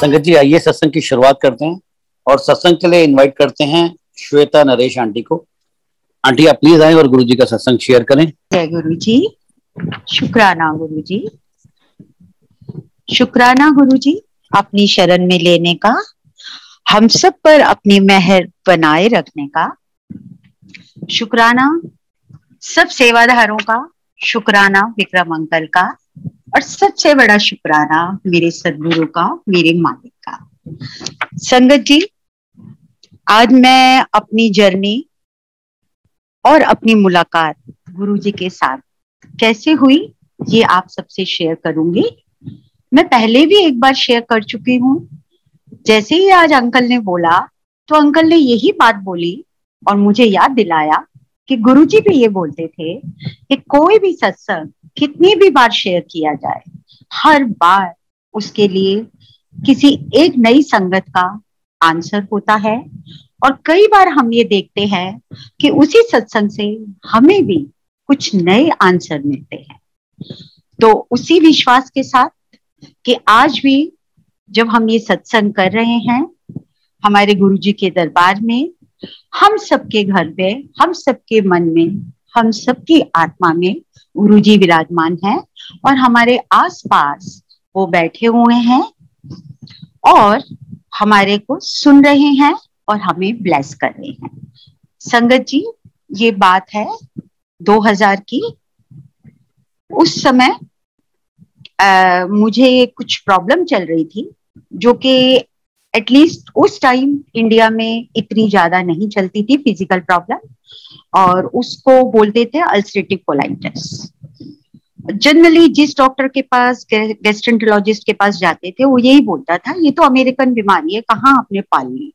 संगत जी, आइए सत्संग की शुरुआत करते हैं और सत्संग के लिए इनवाइट करते हैं श्वेता नरेश आंटी को। आंटी, आप प्लीज़ आए और गुरु जी का सत्संग शेयर करें। जय गुरु जी। शुक्राना गुरु जी। शुक्राना गुरु जी, अपनी शरण में लेने का, हम सब पर अपनी मेहर बनाए रखने का। शुक्राना, सब सेवाधारों का शुक्राना विक्रम अंकल का और सबसे बड़ा शुक्राना मेरे सदगुरु का, मेरे मालिक का। संगत जी, आज मैं अपनी जर्नी और अपनी मुलाकात गुरु जी के साथ कैसे हुई, ये आप सबसे शेयर करूँगी। मैं पहले भी एक बार शेयर कर चुकी हूँ। जैसे ही आज अंकल ने बोला तो अंकल ने यही बात बोली और मुझे याद दिलाया कि गुरुजी भी ये बोलते थे कि कोई भी सत्संग कितनी भी बार शेयर किया जाए, हर बार उसके लिए किसी एक नई संगत का आंसर होता है। और कई बार हम ये देखते हैं कि उसी सत्संग से हमें भी कुछ नए आंसर मिलते हैं। तो उसी विश्वास के साथ कि आज भी जब हम ये सत्संग कर रहे हैं, हमारे गुरुजी के दरबार में हम सबके घर पे हम सबके मन में हम सबकी आत्मा में गुरु जी विराजमान है और हमारे आसपास वो बैठे हुए हैं और हमारे को सुन रहे हैं और हमें ब्लेस कर रहे हैं। संगत जी ये बात है 2000 की। उस समय आ, मुझे कुछ प्रॉब्लम चल रही थी जो कि एटलीस्ट उस टाइम इंडिया में इतनी ज़्यादा नहीं चलती थी फ़िज़िकल प्रॉब्लम और उसको बोलते थे अल्सरेटिव कोलाइटिस जनरली जिस डॉक्टर के पास गेस्ट्रेंटोलॉजिस्ट के पास जाते थे, वो यही बोलता था, ये तो अमेरिकन बीमारी है, कहाँ आपने पाल? ली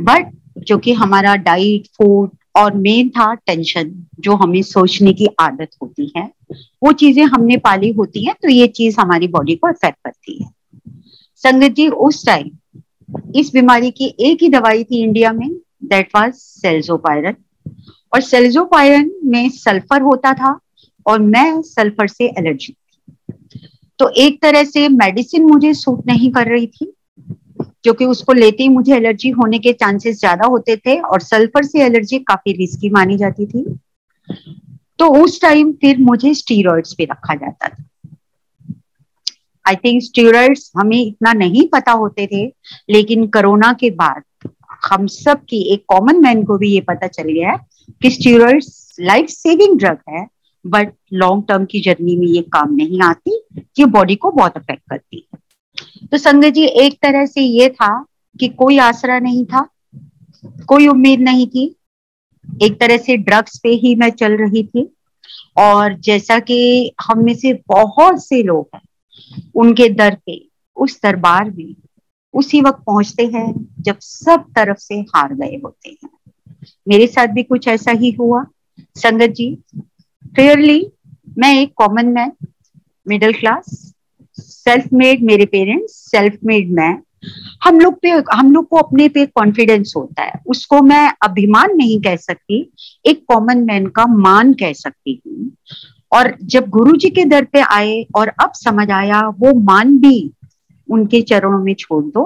बट जो कि हमारा डाइट फ़ूड और मेन था टेंशन जो हमें सोचने की आदत होती है, वो चीज़ें हमने पाली होती हैं तो ये चीज़ हमारी बॉडी को इफ़ेक्ट करती है। संगत जी, उस टाइम इस बीमारी की एक ही दवाई थी इंडिया में दैट वाज सेल्जोपायरन और सेल्जोपायरन में सल्फ़र होता था और मैं सल्फ़र से एलर्जी थी। तो एक तरह से मेडिसिन मुझे सूट नहीं कर रही थी, क्योंकि उसको लेते ही मुझे एलर्जी होने के चांसेस ज़्यादा होते थे और सल्फ़र से एलर्जी काफ़ी रिस्की मानी जाती थी। तो उस टाइम फिर मुझे स्टीरॉइड्स पे रखा जाता था। आई थिंक स्टीरॉइड्स हमें इतना नहीं पता होते थे, लेकिन कोरोना के बाद हम सब की एक कॉमन मैन को भी ये पता चल गया है कि स्टीरॉइड्स लाइफ सेविंग ड्रग है बट लॉन्ग टर्म की जर्नी में ये काम नहीं आती, ये बॉडी को बहुत अफेक्ट करती है। तो संगत जी, एक तरह से ये था कि कोई आसरा नहीं था, कोई उम्मीद नहीं थी। एक तरह से ड्रग्स पे ही मैं चल रही थी, और जैसा कि हम में से बहुत से लोग हैं उनके दर पे, उस दरबार में, उसी वक्त पहुँचते हैं जब सब तरफ़ से हार गए होते हैं। मेरे साथ भी कुछ ऐसा ही हुआ। संगत जी क्लियरली मैं एक common man middle class self made मेरे पेरेंट्स सेल्फ मेड मैं। हम लोग पे, हम लोग को अपने पे कॉन्फिडेंस होता है। उसको मैं अभिमान नहीं कह सकती, एक कॉमन मैन का मान कह सकती हूँ। और जब गुरु जी के दर पे आए और अब समझ आया, वो मान भी उनके चरणों में छोड़ दो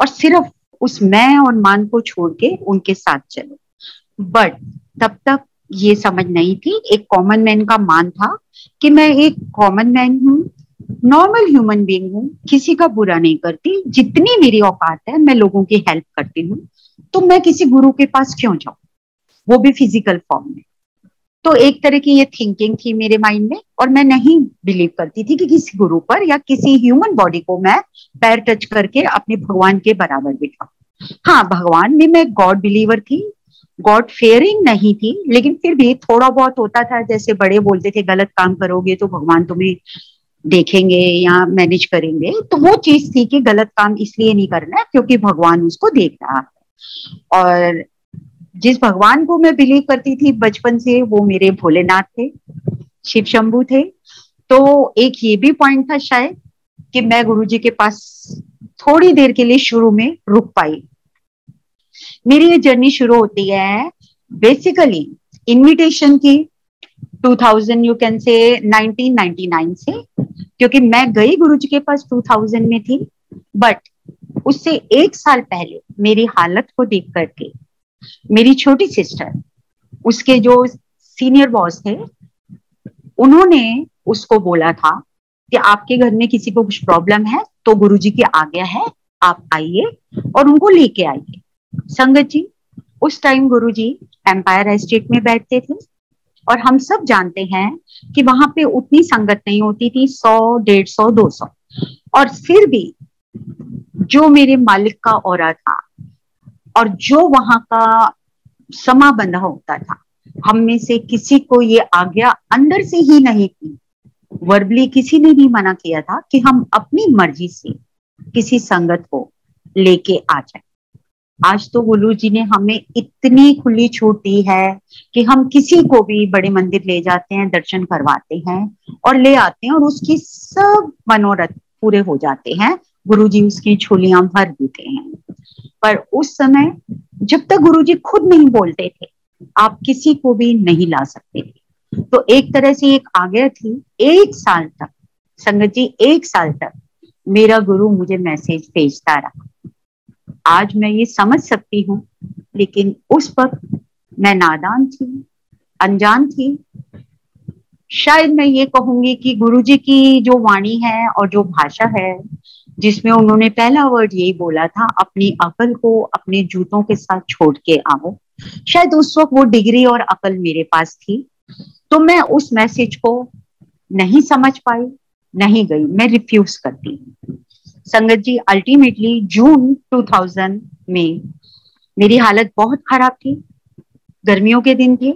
और सिर्फ़ उस मैं और मान को छोड़ के उनके साथ चलो। बट तब तक ये समझ नहीं थी, एक कॉमन मैन का मान था कि मैं एक कॉमन मैन हूँ नॉर्मल ह्यूमन बींग हूँ, किसी का बुरा नहीं करती, जितनी मेरी औकात है, मैं लोगों की हेल्प करती हूँ तो मैं किसी गुरु के पास क्यों जाऊँ? वो भी फ़िज़िकल फॉर्म में। तो एक तरह की ये थिंकिंग थी मेरे माइंड में और मैं नहीं बिलीव करती थी कि किसी गुरु पर या किसी ह्यूमन बॉडी को मैं पैर टच करके अपने भगवान के बराबर बिठाऊ। हाँ भगवान में मैं गॉड बिलीवर थी गॉड फेयरिंग नहीं थी, लेकिन फिर भी थोड़ा बहुत होता था, जैसे बड़े बोलते थे, गलत काम करोगे तो भगवान तुम्हें देखेंगे या मैनेज करेंगे। तो वो चीज़ थी कि गलत काम इसलिए नहीं करना है क्योंकि भगवान उसको देख रहा है। और जिस भगवान को मैं बिलीव करती थी, बचपन से वो मेरे भोलेनाथ थे, शिव शंभु थे। तो एक ये भी पॉइंट था शायद कि मैं गुरु जी के पास थोड़ी देर के लिए शुरू में रुक पाई। मेरी ये जर्नी शुरू होती है बेसिकली इनविटेशन की 2000 यू कैन से 1999 से, क्योंकि मैं गई गुरुजी के पास 2000 में थी बट उससे एक साल पहले मेरी हालत को देख करके मेरी छोटी सिस्टर उसके जो सीनियर बॉस थे, उन्होंने उसको बोला था कि आपके घर में किसी को कुछ प्रॉब्लम है तो गुरुजी की आज्ञा है, आप आइए और उनको लेके आइए। संगत जी, उस टाइम गुरुजी एम्पायर एस्टेट में बैठते थे और हम सब जानते हैं कि वहाँ पे उतनी संगत नहीं होती थी, सौ, डेढ़ सौ, दो सौ। और फिर भी जो मेरे मालिक का और था और जो वहाँ का समा बंधा होता था, हम में से किसी को ये आज्ञा अंदर से ही नहीं थी। वर्बली किसी ने भी मना किया था कि हम अपनी मर्ज़ी से किसी संगत को लेके आ जाए। आज तो गुरु जी ने हमें इतनी खुली छूट दी है कि हम किसी को भी बड़े मंदिर ले जाते हैं, दर्शन करवाते हैं और ले आते हैं और उसकी सब मनोरथ पूरे हो जाते हैं। गुरु जी उसकी छोलियाँ भर देते हैं। पर उस समय जब तक गुरु जी खुद नहीं बोलते थे, आप किसी को भी नहीं ला सकते थे। तो एक तरह से एक आज्ञा थी, एक साल तक, संगत जी, एक साल तक मेरा गुरु मुझे मैसेज भेजता रहा। आज मैं ये समझ सकती हूँ, लेकिन उस वक्त मैं नादान थी, अनजान थी। शायद मैं ये कहूँगी कि गुरुजी की जो वाणी है और जो भाषा है जिसमें उन्होंने पहला वर्ड यही बोला था, अपनी अकल को अपने जूतों के साथ छोड़ के आओ। शायद उस वक्त वो डिग्री और अकल मेरे पास थी तो मैं उस मैसेज को नहीं समझ पाई, नहीं गई, मैं रिफ्यूज करती। संगत जी अल्टीमेटली जून 2000 में मेरी हालत बहुत खराब थी, गर्मियों के दिन थे,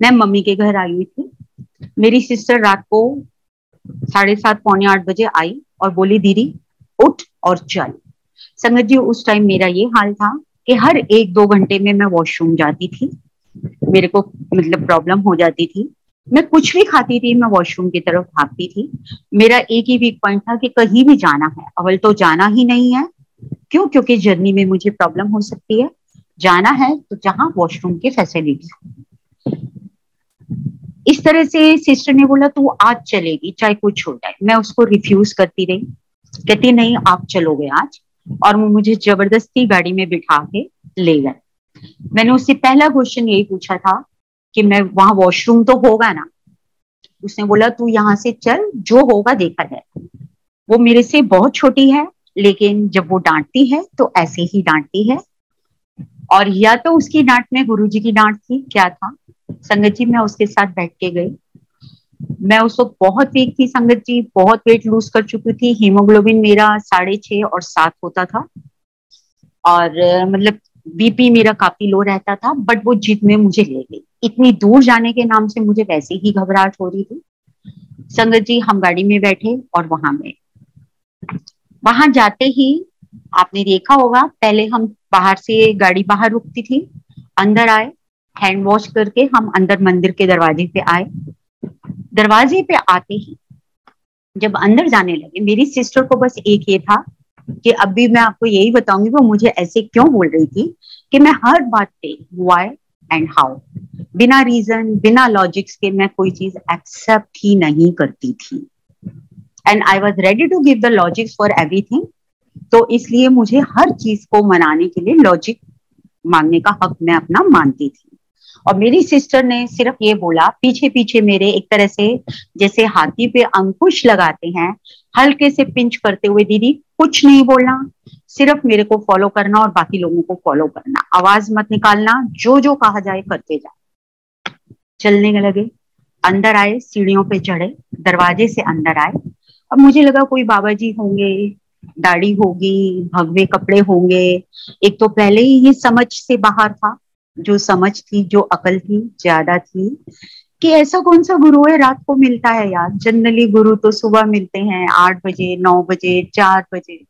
मैं मम्मी के घर आई हुई थी। मेरी सिस्टर रात को साढ़े सात, पौने आठ बजे आई। और बोली, दीदी, उठ और चल। संगत जी, उस टाइम मेरा ये हाल था कि हर एक दो घंटे में मैं वॉशरूम जाती थी। मेरे को मतलब प्रॉब्लम हो जाती थी। मैं कुछ भी खाती थी, मैं वॉशरूम की तरफ़ भागती थी। मेरा एक ही वीक पॉइंट था कि कहीं भी जाना है। अवल तो जाना ही नहीं है। क्यों? क्योंकि जर्नी में मुझे प्रॉब्लम हो सकती है। जाना है तो जहाँ वॉशरूम की फैसिलिटी इस तरह से सिस्टर ने बोला, तू आज चलेगी, चाहे कुछ हो जाए. मैं उसको रिफ्यूज करती रही। कहती, नहीं, आप चलोगे आज। और वो मुझे ज़बरदस्ती गाड़ी में बिठा के ले गए। मैंने उससे पहला क्वेश्चन यही पूछा था कि मैं, वहाँ वॉशरूम तो होगा ना? उसने बोला, तू यहाँ से चल, जो होगा देखा जाए। वो मेरे से बहुत छोटी है, लेकिन जब वो डांटती है तो ऐसे ही डांटती है। और या तो उसकी डांट में गुरुजी की डांट थी, क्या था? संगत जी, मैं उसके साथ बैठ के गई। मैं उसको बहुत वीक थी, संगत जी, बहुत वेट लूज कर चुकी थी। हीमोग्लोबिन मेरा साढ़े छह और सात होता था। और मतलब बीपी मेरा काफ़ी लो रहता था बट वो जिद में मुझे ले गई। इतनी दूर जाने के नाम से मुझे वैसे ही घबराहट हो रही थी। संगत जी, हम गाड़ी में बैठे और वहाँ में। वहाँ जाते ही आपने देखा होगा, पहले हम बाहर से, गाड़ी बाहर रुकती थी, अंदर आए हैंड वॉश करके हम अंदर मंदिर के दरवाजे पे आए। दरवाजे पे आते ही जब अंदर जाने लगे, मेरी सिस्टर को बस एक ये था कि अभी मैं आपको यही बताऊँगी, वो मुझे ऐसे क्यों बोल रही थी कि मैं हर बात पे वाई एंड हाउ बिना रीजन बिना लॉजिक्स के मैं कोई चीज़ एक्सेप्ट ही नहीं करती थी। And I was ready to give the logics for everything तो इसलिए मुझे हर चीज़ को मनाने के लिए लॉजिक मांगने का हक मैं अपना मानती थी। और मेरी सिस्टर ने सिर्फ़ ये बोला पीछे पीछे मेरे एक तरह से जैसे हाथी पे अंकुश लगाते हैं, हल्के से पिंच करते हुए, दीदी, कुछ नहीं बोलना, सिर्फ़ मेरे को फॉलो करना और बाकी लोगों को फॉलो करना। आवाज़ मत निकालना जो जो कहा जाए करते जाए चलने लगे। अंदर आए, सीढ़ियों पे चढ़े, दरवाजे से अंदर आए। अब मुझे लगा कोई बाबा जी होंगे, दाढ़ी होगी, भगवे कपड़े होंगे। एक तो पहले ही ये समझ से बाहर था जो समझ थी, जो अकल थी, ज़्यादा थी, कि ऐसा कौन सा गुरु है? रात को मिलता है यार। जनरली गुरु तो सुबह मिलते हैं, आठ बजे, नौ बजे, चार बजे।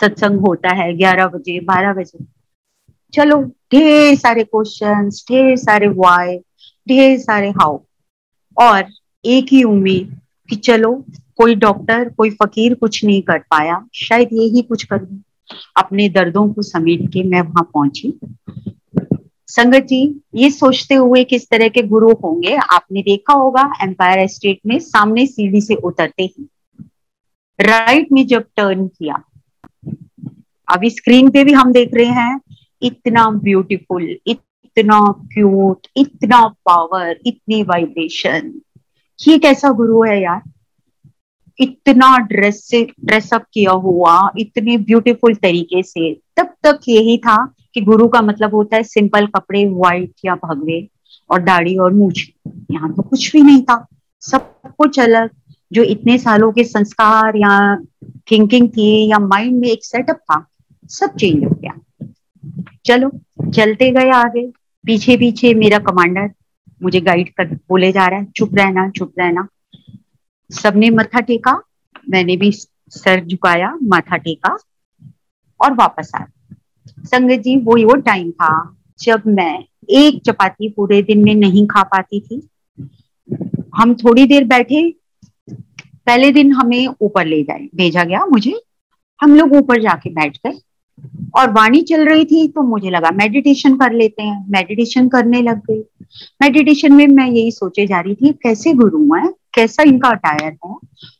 सत्संग होता है, ग्यारह बजे, बारह बजे। चलो, ढेर सारे क्वेश्चन ढेर सारे वाई ढेर सारे हाउ और एक ही उम्मीद कि चलो, कोई डॉक्टर कोई फकीर कुछ नहीं कर पाया। शायद यही कुछ कर अपने दर्दों को समेट के मैं वहाँ पहुँची। संगत जी, ये सोचते हुए किस तरह के गुरु होंगे, आपने देखा होगा एम्पायर एस्टेट में सामने सीढ़ी से उतरते ही। राइट में जब टर्न किया, अभी स्क्रीन पे भी हम देख रहे हैं, इतना ब्यूटीफुल इतना क्यूट इतना पावर इतनी वाइब्रेशन ये कैसा गुरु है यार? इतना ड्रेस ड्रेसअप किया हुआ, इतने ब्यूटीफुल तरीके से। तब तक यही था कि गुरु का मतलब होता है सिंपल कपड़े व्हाइट या भगवे और दाढ़ी और मूछ। यहाँ तो कुछ भी नहीं था। सब कुछ अलग। जो इतने सालों के संस्कार या थिंकिंग थी या माइंड में एक सेटअप था, सब चेंज हो गया। चलो, चलते गए आगे। पीछे पीछे मेरा कमांडर मुझे गाइड कर, बोले जा रहा है, चुप रहना चुप रहना। सबने मथा टेका। मैंने भी सर झुकाया, माथा टेका और वापस आया। संगत जी, वो वो टाइम था जब मैं एक चपाती पूरे दिन में नहीं खा पाती थी। हम थोड़ी देर बैठे, पहले दिन हमें ऊपर ले जाए, भेजा गया मुझे। हम लोग ऊपर जाके बैठ गए और वाणी चल रही थी तो मुझे लगा मेडिटेशन कर लेते हैं। मेडिटेशन करने लग गई। मेडिटेशन में मैं यही सोचे जा रही थी, कैसे गुरु है कैसा इनका अटायर है?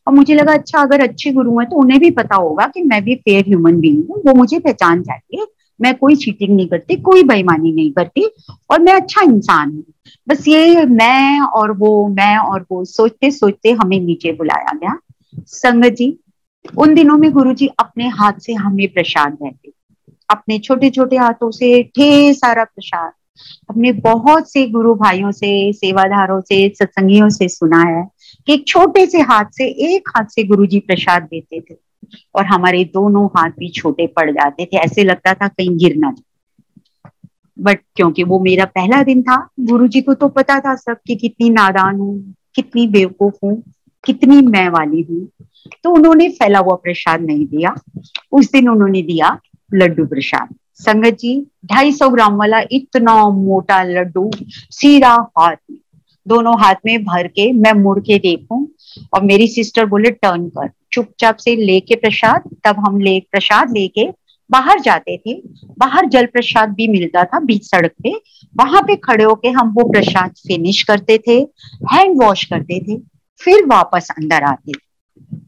और मुझे लगा अच्छा अगर अच्छे गुरु हैं तो उन्हें भी पता होगा कि मैं भी फेयर ह्यूमन बींग हूँ। वो मुझे पहचान जाएँगे। मैं कोई चीटिंग नहीं करती, कोई बेईमानी नहीं करती, और मैं अच्छा इंसान हूँ। बस ये मैं और वो, मैं और वो सोचते सोचते हमें नीचे बुलाया गया। संगत जी, उन दिनों में गुरु जी अपने हाथ से हमें प्रसाद देते। अपने छोटे छोटे हाथों से ढेर सारा प्रसाद। अपने बहुत से गुरु भाइयों से, सेवाधारों से, सत्संगियों से सुना है। कि एक छोटे से हाथ से, एक हाथ से गुरु जी प्रसाद देते थे और हमारे दोनों हाथ भी छोटे पड़ जाते थे। ऐसे लगता था कहीं गिर ना जाए। बट क्योंकि वो मेरा पहला दिन था गुरु जी को तो पता था सब कि कितनी नादान हूँ, कितनी बेवकूफ़ हूँ, कितनी मैं वाली हूँ। तो उन्होंने फैला हुआ प्रसाद नहीं दिया। उस दिन उन्होंने दिया लड्डू प्रसाद। संगत जी, ढाई सौ ग्राम वाला इतना मोटा लड्डू सीधा हाथ में दोनों हाथ में भर के मैं मुड़ के देखूँ और मेरी सिस्टर बोले टर्न कर। चुपचाप से लेके प्रसाद, तब हम ले, प्रसाद लेके बाहर जाते थे। बाहर जल प्रसाद भी मिलता था बीच सड़क पे। वहाँ पे खड़े होके हम वो प्रसाद फिनिश करते थे हैंड वॉश करते थे, फिर वापस अंदर आते। थे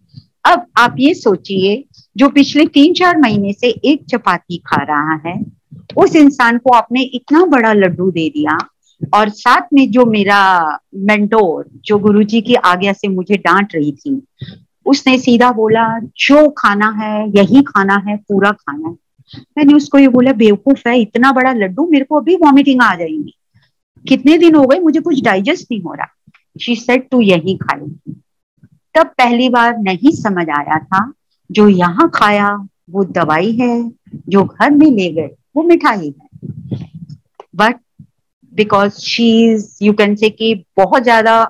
अब आप ये सोचिए, जो पिछले तीन चार महीने से एक चपाती खा रहा है, उस इंसान को आपने इतना बड़ा लड्डू दे दिया और साथ में जो मेरा मेंटोर जो गुरुजी की आज्ञा से मुझे डांट रही थी, उसने सीधा बोला, जो खाना है, यही खाना है, पूरा खाना है। मैंने उसको ये बोला, बेवकूफ़ है, इतना बड़ा लड्डू मेरे को अभी वॉमिटिंग आ जाएँगी। कितने दिन हो गए, मुझे कुछ डाइजेस्ट नहीं हो रहा। शी सेड तू यही खाएगी। तब पहली बार नहीं समझ आया था, जो यहाँ खाया, वो दवाई है, जो घर में ले गए, वो मिठाई है। But because she is you can say कि बहुत ज़्यादा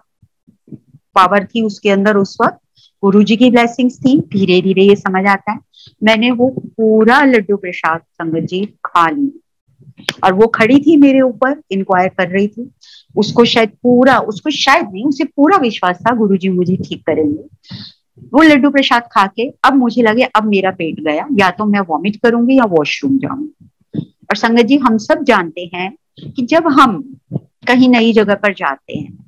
पावर थी उसके अंदर उस वक्त। गुरु जी की ब्लेसिंग्स थी धीरे धीरे ये समझ आता है। मैंने वो पूरा लड्डू प्रसाद संगत जी खा ली। और वो खड़ी थी मेरे ऊपर इंक्वायर कर रही थी। उसको शायद पूरा, उसको शायद नहीं, उसे पूरा विश्वास था गुरु जी मुझे ठीक करेंगे। वो लड्डू प्रसाद खा के, अब मुझे लगे, अब मेरा पेट गया। या तो मैं वॉमिट करूँगी या वॉशरूम जाऊँगी। और संगत जी, हम सब जानते हैं कि जब हम कहीं नई जगह पर जाते हैं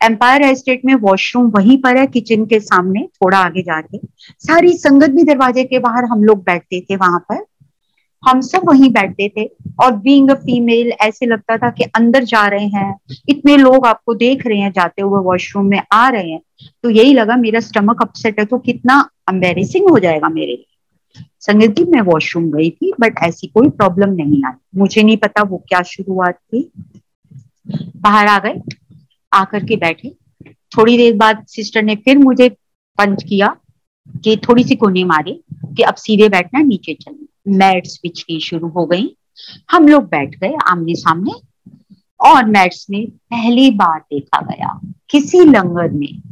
एम्पायर एस्टेट में वॉशरूम वहीं पर है किचन के सामने, थोड़ा आगे जाके, सारी संगत भी दरवाजे के बाहर हम लोग बैठते थे वहाँ पर। हम सब वहीं बैठते थे और बींग अ फीमेल ऐसे लगता था कि अंदर जा रहे हैं, इतने लोग आपको देख रहे हैं, जाते हुए वॉशरूम में आ रहे हैं। तो यही लगा मेरा स्टमक अपसेट है तो कितना अम्बेरिसिंग हो जाएगा मेरे लिए। संगीत जी मैं वॉशरूम गई थी बट ऐसी कोई प्रॉब्लम नहीं आई। मुझे नहीं पता वो क्या शुरुआत थी। बाहर आ गए, आकर के बैठे। थोड़ी देर बाद सिस्टर ने फिर मुझे पंच किया कि थोड़ी सी कोने मारे कि अब सीधे बैठना, नीचे चलना। मैट्स बिछनी शुरू हो गई। हम लोग बैठ गए आमने सामने और मैट्स में पहली बार देखा गया किसी लंगर में।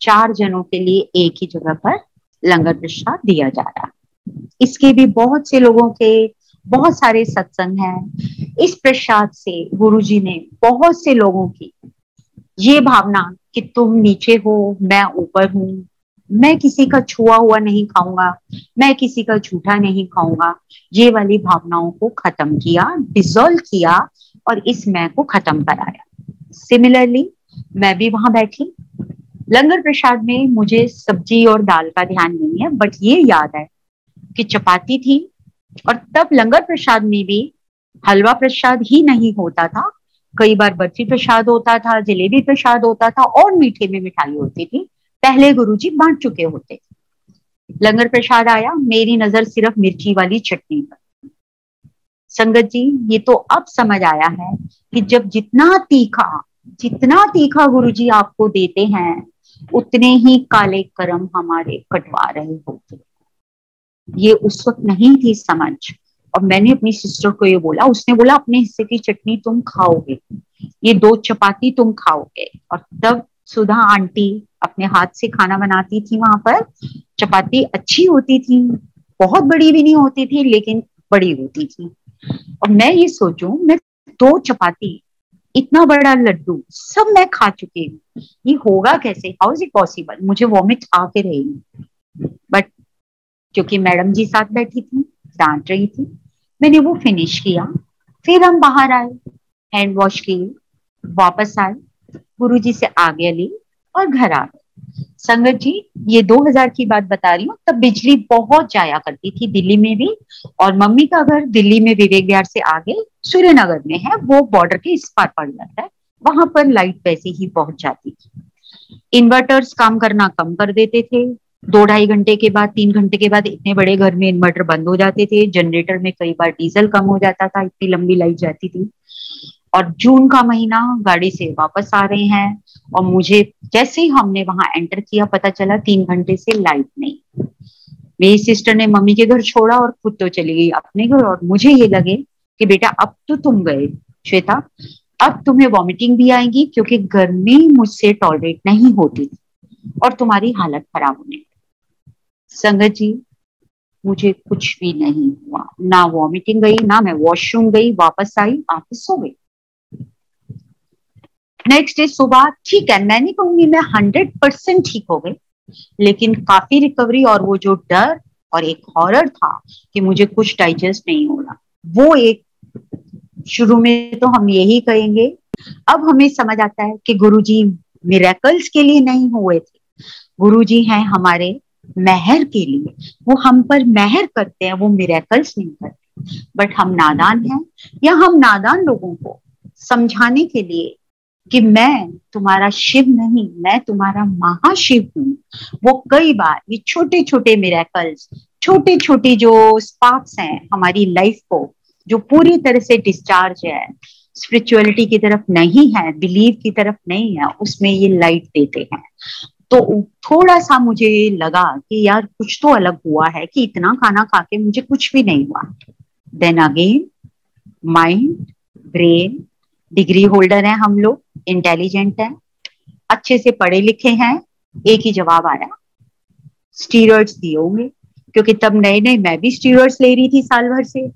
चार जनों के लिए एक ही जगह पर लंगर प्रसाद दिया जा रहा इसके भी बहुत से लोगों के बहुत सारे सत्संग हैं। इस प्रसाद से गुरु जी ने बहुत से लोगों की ये भावना कि तुम नीचे हो, मैं ऊपर हूँ, मैं किसी का छुआ हुआ नहीं खाऊँगा, मैं किसी का झूठा नहीं खाऊँगा। ये वाली भावनाओं को खत्म किया डिजोल्व किया और इस मैं को खत्म कराया। सिमिलरली मैं भी वहाँ बैठी। लंगर प्रसाद में मुझे सब्ज़ी और दाल का ध्यान नहीं है बट ये याद है कि चपाती थी और तब लंगर प्रसाद में भी हलवा प्रसाद ही नहीं होता था। कई बार बर्फ़ी प्रसाद होता था, जलेबी प्रसाद होता था और मीठे में मिठाई होती थी। पहले गुरुजी बांट चुके होते। थे लंगर प्रसाद आया, मेरी नज़र सिर्फ़ मिर्ची वाली चटनी पर। संगत जी, ये तो अब समझ आया है कि जब जितना तीखा जितना तीखा गुरुजी आपको देते हैं, उतने ही काले कर्म हमारे कटवा रहे होते। ये उस वक्त नहीं थी समझ। और मैंने अपनी सिस्टर को ये बोला, उसने बोला, अपने हिस्से की चटनी तुम खाओगे, ये दो चपाती तुम खाओगे। और तब सुधा आंटी अपने हाथ से खाना बनाती थी वहाँ पर। चपाती अच्छी होती थी, बहुत बड़ी भी नहीं होती थी, लेकिन बड़ी होती थी। और मैं ये सोचू, मैं दो चपाती, इतना बड़ा लड्डू, सब मैं खा चुकी हूँ। ये होगा कैसे? हाउ इज़ इट पॉसिबल मुझे वॉमिट आके रहेगी। बट क्योंकि मैडम जी साथ बैठी थी, डांट रही थी। मैंने वो फिनिश किया, फिर हम बाहर आए हैंड वॉश किए, वापस आए गुरु जी से आगे ली और घर आ गए। संगत जी, ये 2000 की बात बता रही हूँ, तब बिजली बहुत जाया करती थी दिल्ली में भी और मम्मी का घर दिल्ली में विवेक बिहार से आगे सूर्यनगर में है, वो बॉर्डर के इस पार पड़ जाता है। वहाँ पर लाइट वैसे ही पहुँच जाती थी। इन्वर्टर्स काम करना कम कर देते थे दो ढाई घंटे के बाद, तीन घंटे के बाद इतने बड़े घर में इन्वर्टर बंद हो जाते थे। जनरेटर में कई बार डीजल कम हो जाता था, इतनी लंबी लाइट जाती थी। और जून का महीना गाड़ी से वापस आ रहे हैं और मुझे जैसे ही हमने वहाँ एंटर किया, पता चला तीन घंटे से लाइट नहीं। मेरी सिस्टर ने मम्मी के घर छोड़ा और खुद तो चली गई अपने घर और मुझे ये लगे कि बेटा, अब तो तुम गए, श्वेता। अब तुम्हें वॉमिटिंग भी आएगी क्योंकि गर्मी मुझसे टॉलरेट नहीं होती और तुम्हारी हालत खराब होने संगत जी, मुझे कुछ भी नहीं हुआ। ना वॉमिटिंग गई, ना मैं वॉशरूम गई, वापस आई, वापस सो गई। नेक्स्ट डे सुबह ठीक है, मैं नहीं कहूँगी मैं हंड्रेड परसेंट ठीक हो गई, लेकिन काफ़ी रिकवरी और वो जो डर और एक हॉरर था कि मुझे कुछ डाइजेस्ट नहीं हो रहा। वो एक, शुरू में तो हम यही कहेंगे, अब हमें समझ आता है कि गुरुजी मिरेकल्स के लिए नहीं हुए थे। गुरुजी हैं हमारे मेहर के लिए। वो हम पर मेहर करते हैं, वो मिरेकल्स नहीं करते। बट हम नादान हैं, या हम नादान लोगों को समझाने के लिए कि मैं तुम्हारा शिव नहीं, मैं तुम्हारा महाशिव हूँ। वो कई बार ये छोटे छोटे मेरेकल्स छोटे छोटे जो स्पार्क्स हैं हमारी लाइफ को, जो पूरी तरह से डिस्चार्ज है स्पिरिचुअलिटी की तरफ़ नहीं है बिलीव की तरफ़ नहीं है, उसमें ये लाइट देते हैं। तो थोड़ा सा मुझे लगा कि यार कुछ तो अलग हुआ है कि इतना खाना खा के मुझे कुछ भी नहीं हुआ। Then again mind brain degree holder है हम लोग इंटेलिजेंट है, अच्छे से पढ़े लिखे हैं, एक ही जवाब आया स्टीरोइड्स दिए होंगे, क्योंकि तब नए नए मैं भी स्टीरोइड्स ले रही थी साल भर से।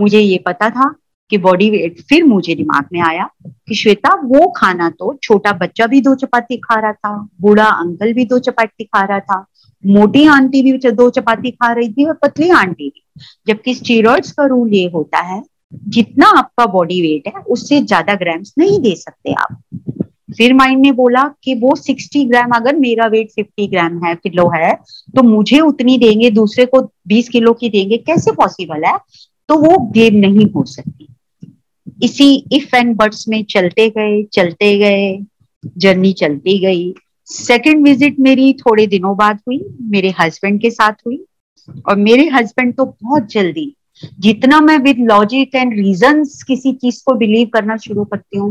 मुझे ये पता था कि बॉडी वेट फिर मुझे दिमाग में आया कि श्वेता, वो खाना तो छोटा बच्चा भी दो चपाती खा रहा था, बूढ़ा अंकल भी दो चपाती खा रहा था, मोटी आंटी भी दो चपाती खा रही थी और पतली आंटी भी। जबकि स्टीरोड्स का रूल ये होता है, जितना आपका बॉडी वेट है, उससे ज़्यादा ग्राम्स नहीं दे सकते आप। फिर माइंड ने बोला कि वो 60 ग्राम, अगर मेरा वेट 50 ग्राम है, किलो है तो मुझे उतनी देंगे, दूसरे को 20 किलो की देंगे, कैसे पॉसिबल है? तो वो गेम नहीं हो सकती। इसी इफ़ एंड बर्ड्स में चलते गए चलते गए जर्नी चलती गई। सेकंड विज़िट मेरी थोड़े दिनों बाद हुई, मेरे हस्बैंड के साथ हुई। और मेरे हस्बैंड तो बहुत जल्दी, जितना मैं विद लॉजिक एंड रीजन किसी चीज़ को बिलीव करना शुरू करती हूँ,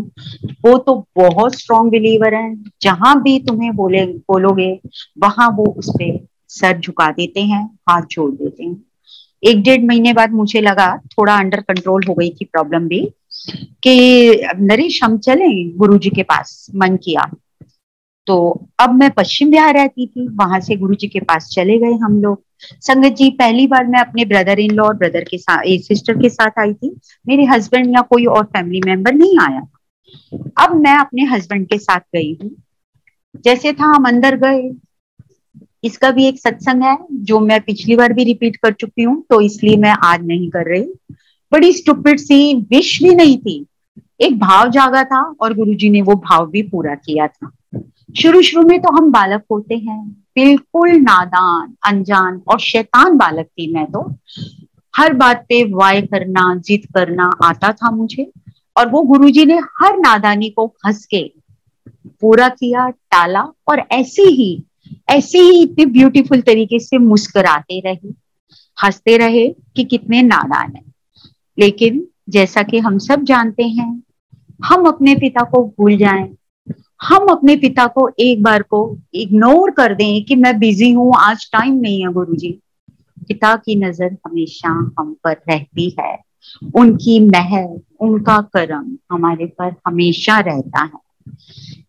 वो तो बहुत स्ट्रॉन्ग बिलीवर है। जहाँ भी तुम्हें बोले, बोलोगे, वहाँ वो उस पर सर झुका देते हैं, हाथ जोड़ देते हैं। एक डेढ़ महीने बाद मुझे लगा, थोड़ा अंडर कंट्रोल हो गई थी प्रॉब्लम भी। कि नरेश, हम चले गुरु जी के पास, मन किया। तो अब मैं पश्चिम बिहार रहती थी, वहाँ से गुरु जी के पास चले गए हम लोग। संगत जी, पहली बार मैं अपने ब्रदर इन लॉ और ब्रदर के साथ सिस्टर के साथ आई थी। मेरे हस्बैंड या कोई और फैमिली मेंबर नहीं आया। अब मैं अपने हस्बैंड के साथ गई हूँ। जैसे था, हम अंदर गए। इसका भी एक सत्संग है, जो मैं पिछली बार भी रिपीट कर चुकी हूँ तो इसलिए मैं आज नहीं कर रही। बड़ी स्टूपिड सी विश भी नहीं थी। एक भाव जागा था और गुरुजी ने वो भाव भी पूरा किया था। शुरू शुरू में तो हम बालक होते हैं। बिल्कुल नादान, अनजान और शैतान बालक थी मैं तो। हर बात पे वाय करना, जिद करना आता था मुझे। और वो गुरुजी ने हर नादानी को हंस के पूरा किया, टाला और ऐसे ही ऐसे ही इतने ब्यूटीफुल तरीके से मुस्कुराते रहे। हँसते रहे कि कितने नादान है। लेकिन जैसा कि हम सब जानते हैं, हम अपने पिता को भूल जाएँ। हम अपने पिता को एक बार को इग्नोर कर दें कि मैं बिज़ी हूँ, आज टाइम नहीं है गुरुजी। पिता की नज़र हमेशा हम पर रहती है। उनकी महर उनका कर्म हमारे पर हमेशा रहता है।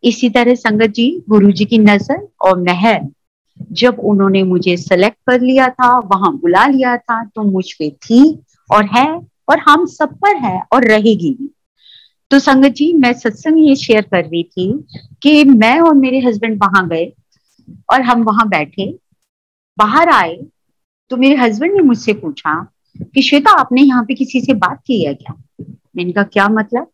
इसी तरह संगत जी गुरु जी की नज़र और महर जब उन्होंने मुझे सेलेक्ट कर लिया था, वहाँ बुला लिया था तो मुझ पे थी और है। और हम सब पर है और रहेगी भी। तो संगत जी, मैं सत्संग ये शेयर कर रही थी कि मैं और मेरे हस्बैंड वहाँ गए और हम वहाँ बैठे। बाहर आए तो मेरे हस्बैंड ने मुझसे पूछा कि, श्वेता, आपने यहाँ पे किसी से बात की है क्या? मैंने कहा, क्या मतलब?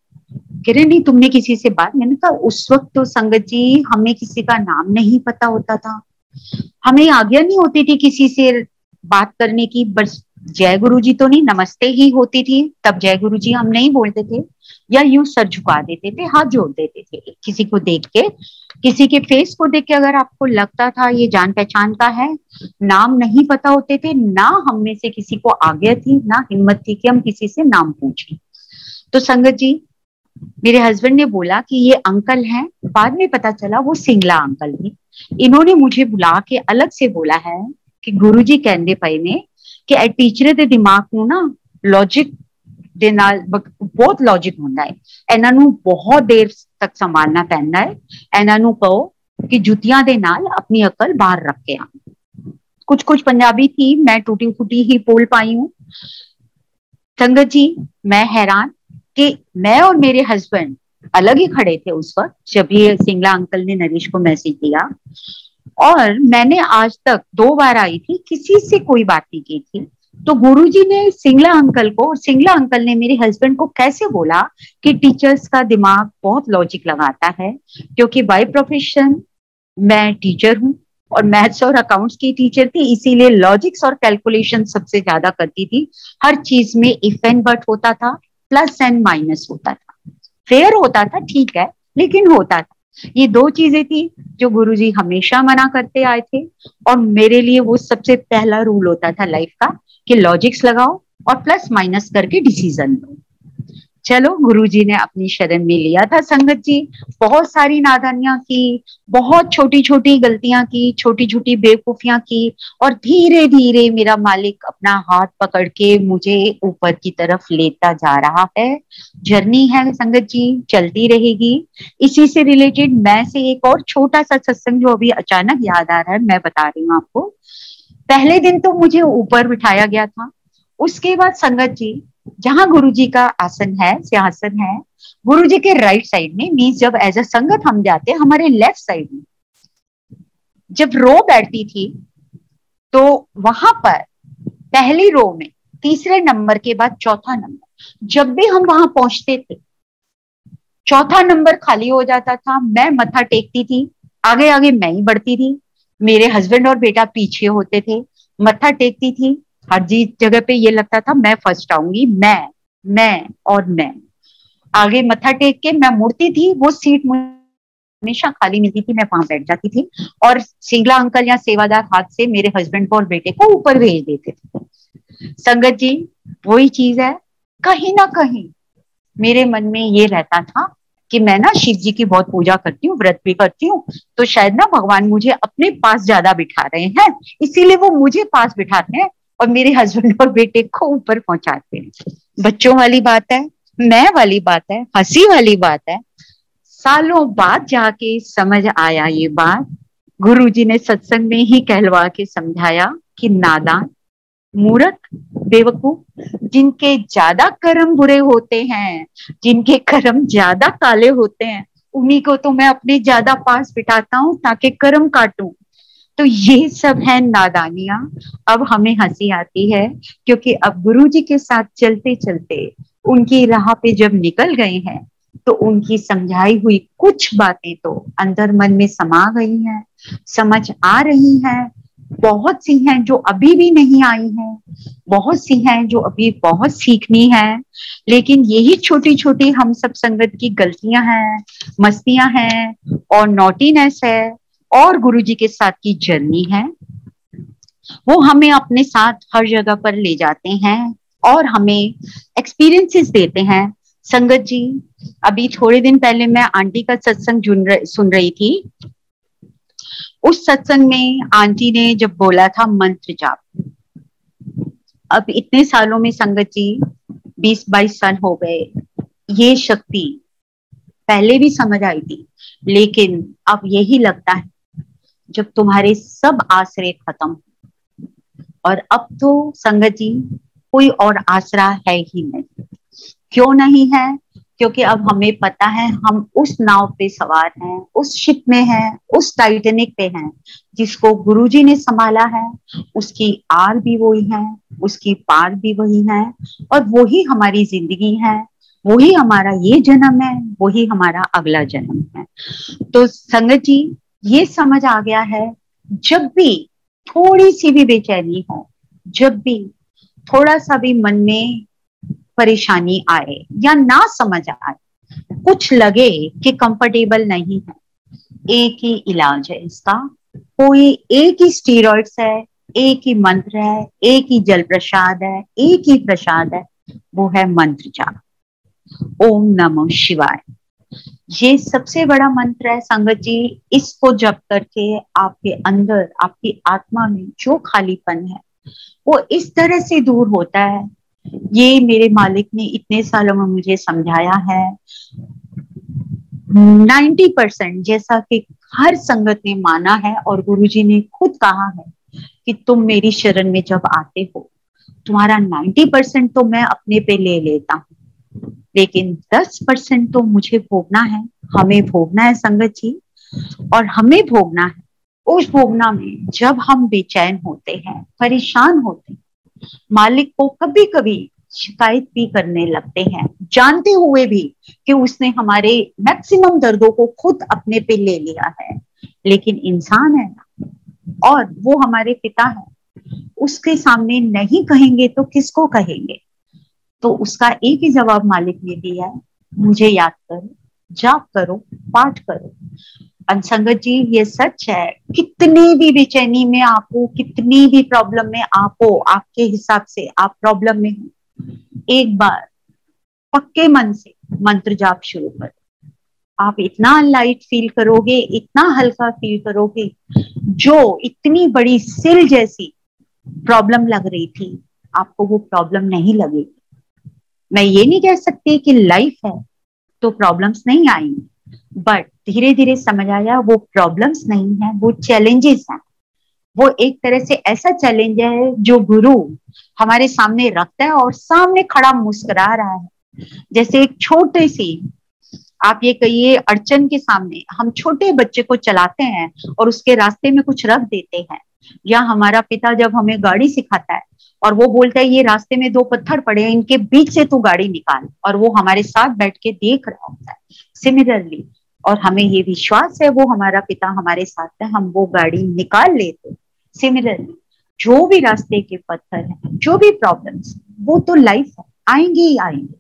कह रहे, नहीं, तुमने किसी से बात मैंने कहा, उस वक्त तो संगत जी, हमें किसी का नाम नहीं पता होता था। हमें आज्ञा नहीं होती थी किसी से बात करने की, बस जय गुरु जी तो नहीं, नमस्ते ही होती थी। तब जय गुरु जी हम नहीं बोलते थे, या यूँ सर झुका देते थे, हाथ जोड़ देते थे किसी को देख के। किसी के फेस को देख के अगर आपको लगता था ये जान पहचान का है, नाम नहीं पता होते थे, ना हम में से किसी को आगे थी, ना हिम्मत थी कि हम किसी से नाम पूछें। तो संगत जी, मेरे हस्बैंड ने बोला कि ये अंकल हैं, बाद में पता चला वो सिंगला अंकल थे इन्होंने मुझे बुला के अलग से बोला है कि गुरु गुरुजी कहते पे ने ਕਿ ਇਹ ਟੀਚਰ ਦੇ ਦਿਮਾਗ ਨੂੰ ਨਾ ਲੌਜੀਕ ਦੇ ਨਾਲ ਬਹੁਤ ਲੌਜੀਕ ਹੁੰਦਾ ਹੈ ਇਹਨਾਂ ਨੂੰ ਬਹੁਤ ਦੇਰ ਤੱਕ ਸੰਭਾਲਣਾ ਪੈਂਦਾ ਹੈ ਇਹਨਾਂ ਨੂੰ ਕਹੋ ਕਿ ਜੁੱਤੀਆਂ ਦੇ ਨਾਲ ਆਪਣੀ ਅਕਲ ਬਾਹਰ ਰੱਖ ਕੇ ਆ कुछ कुछ पंजाबी थी मैं टूटी फूटी ही बोल पाई हूँ संगत जी मैं हैरान कि मैं और मेरे हस्बैंड अलग ही खड़े थे उस वक्त जब ये सिंगला अंकल ने नरेश को मैसेज दिया और मैंने आज तक दो बार आई थी, किसी से कोई बात नहीं की थी। तो गुरुजी ने सिंगला अंकल को, और सिंगला अंकल ने मेरे हस्बैंड को कैसे बोला कि टीचर्स का दिमाग बहुत लॉजिक लगाता है, क्योंकि बाय प्रोफेशन मैं टीचर हूँ, और मैथ्स और अकाउंट्स की टीचर थी, इसीलिए लॉजिक्स और कैलकुलेशन सबसे ज़्यादा करती थी। हर चीज़ में इफ़ एंड बट होता था प्लस एंड माइनस होता था। फेयर होता था, ठीक है, लेकिन होता था। ये दो चीज़ें थी जो गुरुजी हमेशा मना करते आए थे। और मेरे लिए वो सबसे पहला रूल होता था लाइफ का कि लॉजिक्स लगाओ और प्लस माइनस करके डिसीज़न लो। चलो, गुरुजी ने अपनी शरण में लिया था संगत जी। बहुत सारी नादानियाँ की, बहुत छोटी छोटी गलतियाँ की छोटी छोटी बेवकूफियाँ की, और धीरे धीरे मेरा मालिक अपना हाथ पकड़ के मुझे ऊपर की तरफ़ लेता जा रहा है। जर्नी है संगत जी, चलती रहेगी। इसी से रिलेटेड मैं से एक और छोटा सा सत्संग जो अभी अचानक याद आ रहा है, मैं बता रही हूँ आपको। पहले दिन तो मुझे ऊपर बिठाया गया था। उसके बाद संगत जी जहाँ गुरु जी का आसन है, सिंहासन है गुरु जी के राइट साइड में मीन्स जब एज अ संगत हम जाते हमारे लेफ़्ट साइड में। जब रो बैठती थी तो वहाँ पर पहली रो में, तीसरे नंबर के बाद चौथा नंबर जब भी हम वहाँ पहुँचते थे, चौथा नंबर खाली हो जाता था, मैं मथा टेकती थी आगे आगे मैं ही बढ़ती थी, मेरे हस्बैंड और बेटा पीछे होते थे, मत्था टेकती थी हर जी जगह पे ये लगता था, मैं फ़र्स्ट आऊँगी, मैं मैं और मैं। आगे मत्था टेक के मैं मुड़ती थी, वो सीट हमेशा खाली मिलती थी, मैं वहाँ बैठ जाती थी। और सिंगला अंकल या सेवादार हाथ से मेरे हस्बैंड को और बेटे को ऊपर भेज देते थे। संगत जी, वही चीज़ है, कहीं ना कहीं मेरे मन में ये रहता था कि मैं ना शिव जी की बहुत पूजा करती हूँ, व्रत भी करती हूँ तो शायद ना भगवान मुझे अपने पास ज़्यादा बिठा रहे हैं, इसीलिए वो मुझे पास बिठाते हैं। और मेरे हस्बैंड और बेटे को ऊपर पहुंचाते हैं। बच्चों वाली बात है, मैं वाली बात है, हँसी वाली बात है। सालों बाद जाके समझ आया ये बात। गुरु जी ने सत्संग में ही कहलवा के समझाया कि नादान, मूर्ख, बेवकूफ़, जिनके ज़्यादा कर्म बुरे होते हैं, जिनके कर्म ज़्यादा काले होते हैं, उन्हीं को तो मैं अपने ज़्यादा पास बिठाता हूँ ताकि कर्म काटूं। तो ये सब है नादानियाँ। अब हमें हँसी आती है, क्योंकि अब गुरु जी के साथ चलते चलते उनकी राह पे जब निकल गए हैं तो उनकी समझाई हुई कुछ बातें तो अंदर मन में समा गई हैं, समझ आ रही हैं। बहुत सी हैं जो अभी भी नहीं आई हैं, बहुत सी हैं जो अभी बहुत सीखनी है, लेकिन यही छोटी छोटी हम सब संगत की गलतियाँ हैं, मस्तियाँ हैं और नोटीनेस है। और गुरु जी के साथ की जर्नी है। वो हमें अपने साथ हर जगह पर ले जाते हैं और हमें एक्सपीरियंसेस देते हैं। संगत जी, अभी थोड़े दिन पहले मैं आंटी का सत्संग सुन रही थी। उस सत्संग में आंटी ने जब बोला था मंत्र जाप। अब इतने सालों में संगत जी, बीस बाईस साल हो गए। ये शक्ति पहले भी समझ आई थी, लेकिन अब यही लगता है। जब तुम्हारे सब आश्रय खत्म और अब तो संगत जी, कोई और आसरा है ही नहीं। क्यों नहीं है? क्योंकि अब हमें पता है, हम उस नाव पे सवार हैं, उस शिप में हैं, उस टाइटेनिक पे हैं, जिसको गुरुजी ने संभाला है। उसकी आर भी वही है, उसकी पार भी वही है, और वही हमारी ज़िंदगी है, वही हमारा ये जन्म है, वही हमारा अगला जन्म है। तो संगत जी ये समझ आ गया है, जब भी थोड़ी सी भी बेचैनी हो, जब भी थोड़ा सा भी मन में परेशानी आए या ना समझ आए, कुछ लगे कि कंफर्टेबल नहीं है, एक ही इलाज है इसका। कोई एक ही स्टीरोइड्स है, एक ही मंत्र है, एक ही जल प्रसाद है, एक ही प्रसाद है, वो है मंत्र जाप। ओम नमो शिवाय। ये सबसे बड़ा मंत्र है संगत जी, इसको जप करके आपके अंदर, आपकी आत्मा में जो खालीपन है, वो इस तरह से दूर होता है। ये मेरे मालिक ने इतने सालों में मुझे समझाया है। 90 परसेंट जैसा कि हर संगत ने माना है और गुरुजी ने खुद कहा है कि तुम मेरी शरण में जब आते हो, तुम्हारा 90 परसेंट तो मैं अपने पे ले लेता हूँ। लेकिन 10 परसेंट तो मुझे भोगना है। हमें भोगना है संगत जी, और हमें भोगना है। उस भोगना में जब हम बेचैन होते हैं, परेशान होते हैं, मालिक को कभी कभी शिकायत भी करने लगते हैं। जानते हुए भी कि उसने हमारे मैक्सिमम दर्दों को खुद अपने पे ले लिया है। लेकिन इंसान है ना, और वो हमारे पिता है, उसके सामने नहीं कहेंगे तो किसको कहेंगे? तो उसका एक ही जवाब मालिक ने दिया है। मुझे याद करो, जाप करो, पाठ करो। संगत जी, ये सच है। कितनी भी बेचैनी में आप हो, कितनी भी प्रॉब्लम में आप हो, आपके हिसाब से आप प्रॉब्लम में हो, एक बार पक्के मन से मंत्र जाप शुरू करो। आप इतना लाइट फील करोगे, इतना हल्का फील करोगे, जो इतनी बड़ी सिल जैसी प्रॉब्लम लग रही थी, आपको वो प्रॉब्लम नहीं लगेगी। मैं ये नहीं कह सकती कि लाइफ है तो प्रॉब्लम्स नहीं आएँगी। बट धीरे धीरे समझ आया, वो प्रॉब्लम्स नहीं है, वो चैलेंजेस हैं। वो एक तरह से ऐसा चैलेंज है जो गुरु हमारे सामने रखता है और सामने खड़ा मुस्कुरा रहा है। जैसे एक छोटे सी, आप ये कहिए, अड़चन के सामने हम छोटे बच्चे को चलाते हैं और उसके रास्ते में कुछ रख देते हैं। या हमारा पिता जब हमें गाड़ी सिखाता है और वो बोलता है, ये रास्ते में दो पत्थर पड़े हैं, इनके बीच से तू गाड़ी निकाल। और वो हमारे साथ बैठ के देख रहा होता है सिमिलरली और हमें ये विश्वास है, वो हमारा पिता हमारे साथ है, हम वो गाड़ी निकाल लेते सिमिलरली जो भी रास्ते के पत्थर हैं, जो भी प्रॉब्लम्स वो तो लाइफ है, आएँगे ही आएँगे।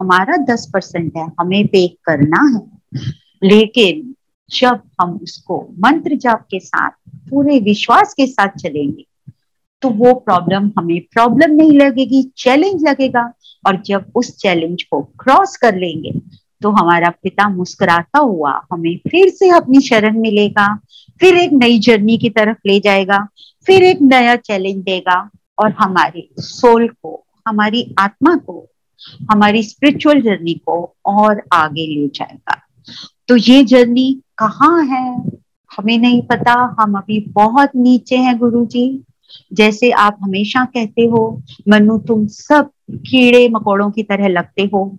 हमारा दस परसेंट है, हमें पे करना है। लेकिन जब हम उसको मंत्र जाप के साथ, पूरे विश्वास के साथ चलेंगे तो वो प्रॉब्लम हमें प्रॉब्लम नहीं लगेगी चैलेंज लगेगा। और जब उस चैलेंज को क्रॉस कर लेंगे तो हमारा पिता मुस्कुराता हुआ हमें फिर से अपनी शरण मिलेगा। फिर एक नई जर्नी की तरफ़ ले जाएगा। फिर एक नया चैलेंज देगा। और हमारे सोल को, हमारी आत्मा को, हमारी स्पिरिचुअल जर्नी को और आगे ले जाएगा। तो ये जर्नी कहाँ है? हमें नहीं पता। हम अभी बहुत नीचे हैं गुरु जी जैसे आप हमेशा कहते हो, मनु तुम सब कीड़े मकोड़ों की तरह लगते हो।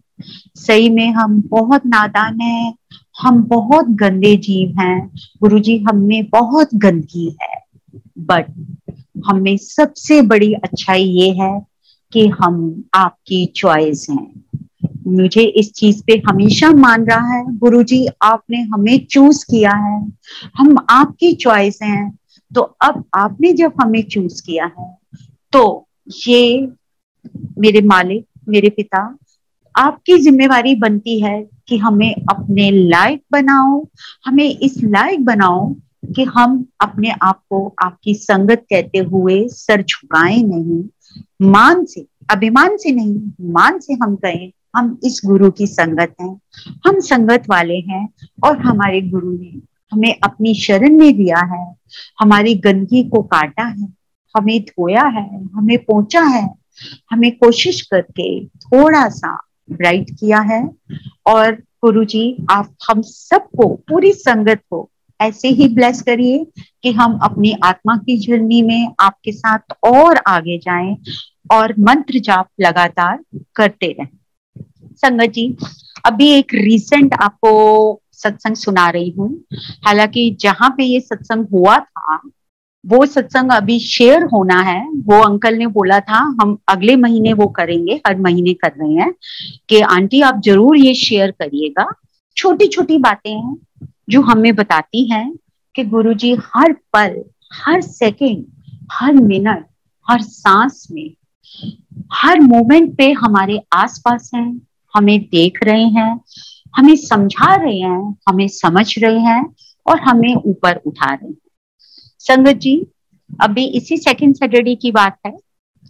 सही में हम बहुत नादान हैं, हम बहुत गंदे जीव हैं। गुरुजी, हमें बहुत गंदगी है। बट हमें सबसे बड़ी अच्छाई ये है कि हम आपकी चॉइस हैं। मुझे इस चीज़ पे हमेशा मान रहा है। गुरुजी, आपने हमें चूज़ किया है। हम आपकी चॉइस हैं। तो अब आपने जब हमें चूज़ किया है तो ये मेरे मालिक, मेरे पिता, आपकी जिम्मेवारी बनती है कि हमें अपने लायक बनाओ, हमें इस लायक बनाओ कि हम अपने आप को आपकी संगत कहते हुए सर झुकाए नहीं, मान से, अभिमान से नहीं, मान से हम कहें, हम इस गुरु की संगत हैं, हम संगत वाले हैं और हमारे गुरु ने हमें अपनी शरण में दिया है, हमारी गंदगी को काटा है, हमें धोया है, हमें पहुँचा है, हमें कोशिश करके थोड़ा सा ब्राइट किया है। और गुरु जी आप हम सबको पूरी संगत को ऐसे ही ब्लेस करिए कि हम अपनी आत्मा की जर्नी में आपके साथ और आगे जाएँ और मंत्र जाप लगातार करते रहें। संगत जी, अभी एक रीसेंट आपको सत्संग सुना रही हूँ। हालाँकि जहाँ पे ये सत्संग हुआ था, वो सत्संग अभी शेयर होना है। वो अंकल ने बोला था, हम अगले महीने वो करेंगे, हर महीने कर रहे हैं, कि आंटी आप ज़रूर ये शेयर करिएगा। छोटी छोटी बातें हैं, जो हमें बताती हैं कि गुरुजी हर पल, हर सेकंड हर मिनट हर सांस में, हर मोमेंट पे हमारे आसपास हैं, हमें देख रहे हैं हमें समझा रहे हैं, हमें समझ रहे हैं और हमें ऊपर उठा रहे हैं। संगत जी अभी इसी सेकंड सैटरडे की बात है।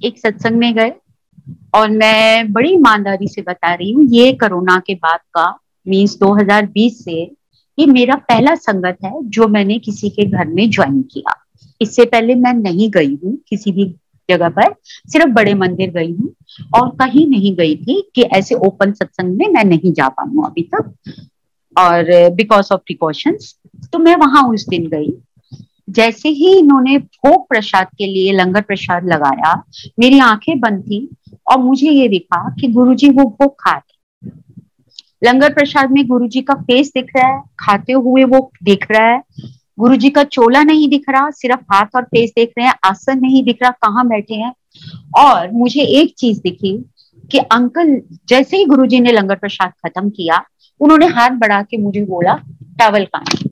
एक सत्संग में गए और मैं बड़ी ईमानदारी से बता रही हूँ, ये कोरोना के बाद का मीन्स 2020 से ये मेरा पहला संगत है जो मैंने किसी के घर में ज्वाइन किया। इससे पहले मैं नहीं गई हूँ, किसी भी जगह पर सिर्फ़ बड़े मंदिर गई हूँ और कहीं नहीं गई थी कि ऐसे ओपन सत्संग में मैं नहीं जा पाई अभी तक। और बिकॉज़ ऑफ़ प्रिकॉशंस तो मैं वहाँ उस दिन गई। जैसे ही इन्होंने भोग प्रसाद के लिए लंगर प्रसाद लगाया, मेरी आँखें बंद थी और मुझे ये दिखा कि गुरुजी वो भोग खा रहे लंगर प्रसाद में गुरुजी का फेस दिख रहा है, खाते हुए वो दिख रहा है। गुरु जी का चोला नहीं दिख रहा, सिर्फ़ हाथ और फेस देख रहे हैं, आसन नहीं दिख रहा, कहाँ बैठे हैं? और मुझे एक चीज़ दिखी कि अंकल जैसे ही गुरुजी ने लंगर प्रसाद खत्म किया, उन्होंने हाथ बढ़ा के मुझे बोला, टावल कहा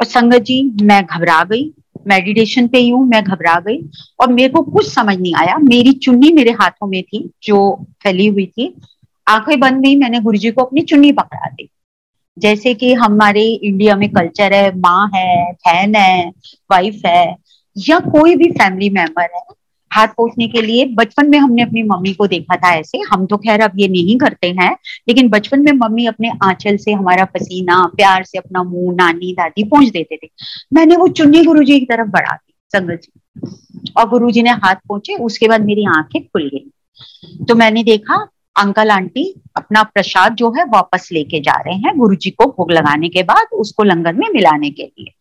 और संगत जी, मैं घबरा गई मेडिटेशन पे हूँ मैं घबरा गई और मेरे को कुछ समझ नहीं आया। मेरी चुन्नी मेरे हाथों में थी, जो फैली हुई थी। आँखें बंद हुई, मैंने गुरुजी को अपनी चुन्नी पकड़ा दी। जैसे कि हमारे इंडिया में कल्चर है, माँ है, बहन है वाइफ है, या कोई भी फैमिली मेंबर है, हाथ पोछने के लिए बचपन में हमने अपनी मम्मी को देखा था ऐसे। हम तो खैर अब ये नहीं करते हैं, लेकिन बचपन में मम्मी अपने आंचल से हमारा पसीना, प्यार से अपना मुँह, नानी, दादी पहुँच देते थे। मैंने वो चुन्नी गुरु जी की तरफ़ बढ़ा दी, संगत जी। और गुरु जी ने हाथ पहुँचे उसके बाद मेरी आँखें खुल गई। तो मैंने देखा अंकल आंटी अपना प्रसाद जो है वापस लेके जा रहे हैं गुरु जी को भोग लगाने के बाद उसको लंगर में मिलाने के लिए।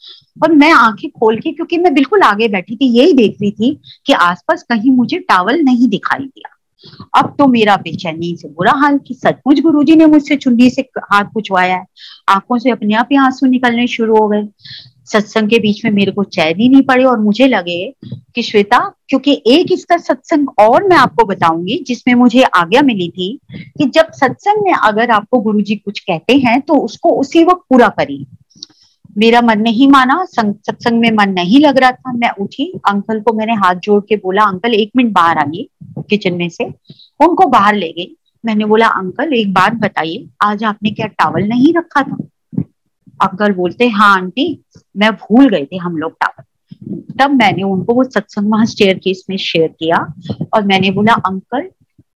और मैं आँखें खोल के, क्योंकि मैं बिल्कुल आगे बैठी थी, यही देख रही थी कि आसपास कहीं मुझे टावल नहीं दिखाई दिया। अब तो मेरा बेचैनी से बुरा हाल कि सचमुच गुरुजी ने मुझसे चुन्नी से हाथ पुछवाया है। आँखों से अपने आप ही आँसू निकलने शुरू हो गए। सत्संग के बीच में मेरे को चैन ही नहीं पड़े और मुझे लगे कि श्वेता, क्योंकि एक इसका सत्संग और मैं आपको बताऊँगी, जिसमें मुझे आज्ञा मिली थी कि जब सत्संग में अगर आपको गुरुजी कुछ कहते हैं तो उसको उसी वक्त पूरा करिए। मेरा मन नहीं माना सत्संग में मन नहीं लग रहा था। मैं उठी, अंकल को मैंने हाथ जोड़ के बोला, अंकल, एक मिनट बाहर आइए किचन में से। उनको बाहर ले गई। मैंने बोला, अंकल, एक बात बताइए, आज आपने क्या टावल नहीं रखा था? अंकल बोलते हाँ आंटी, मैं भूल गए थे हम लोग टावर तब मैंने उनको वो सत्संग वहाँ स्टेयर केस में शेयर किया और मैंने बोला, अंकल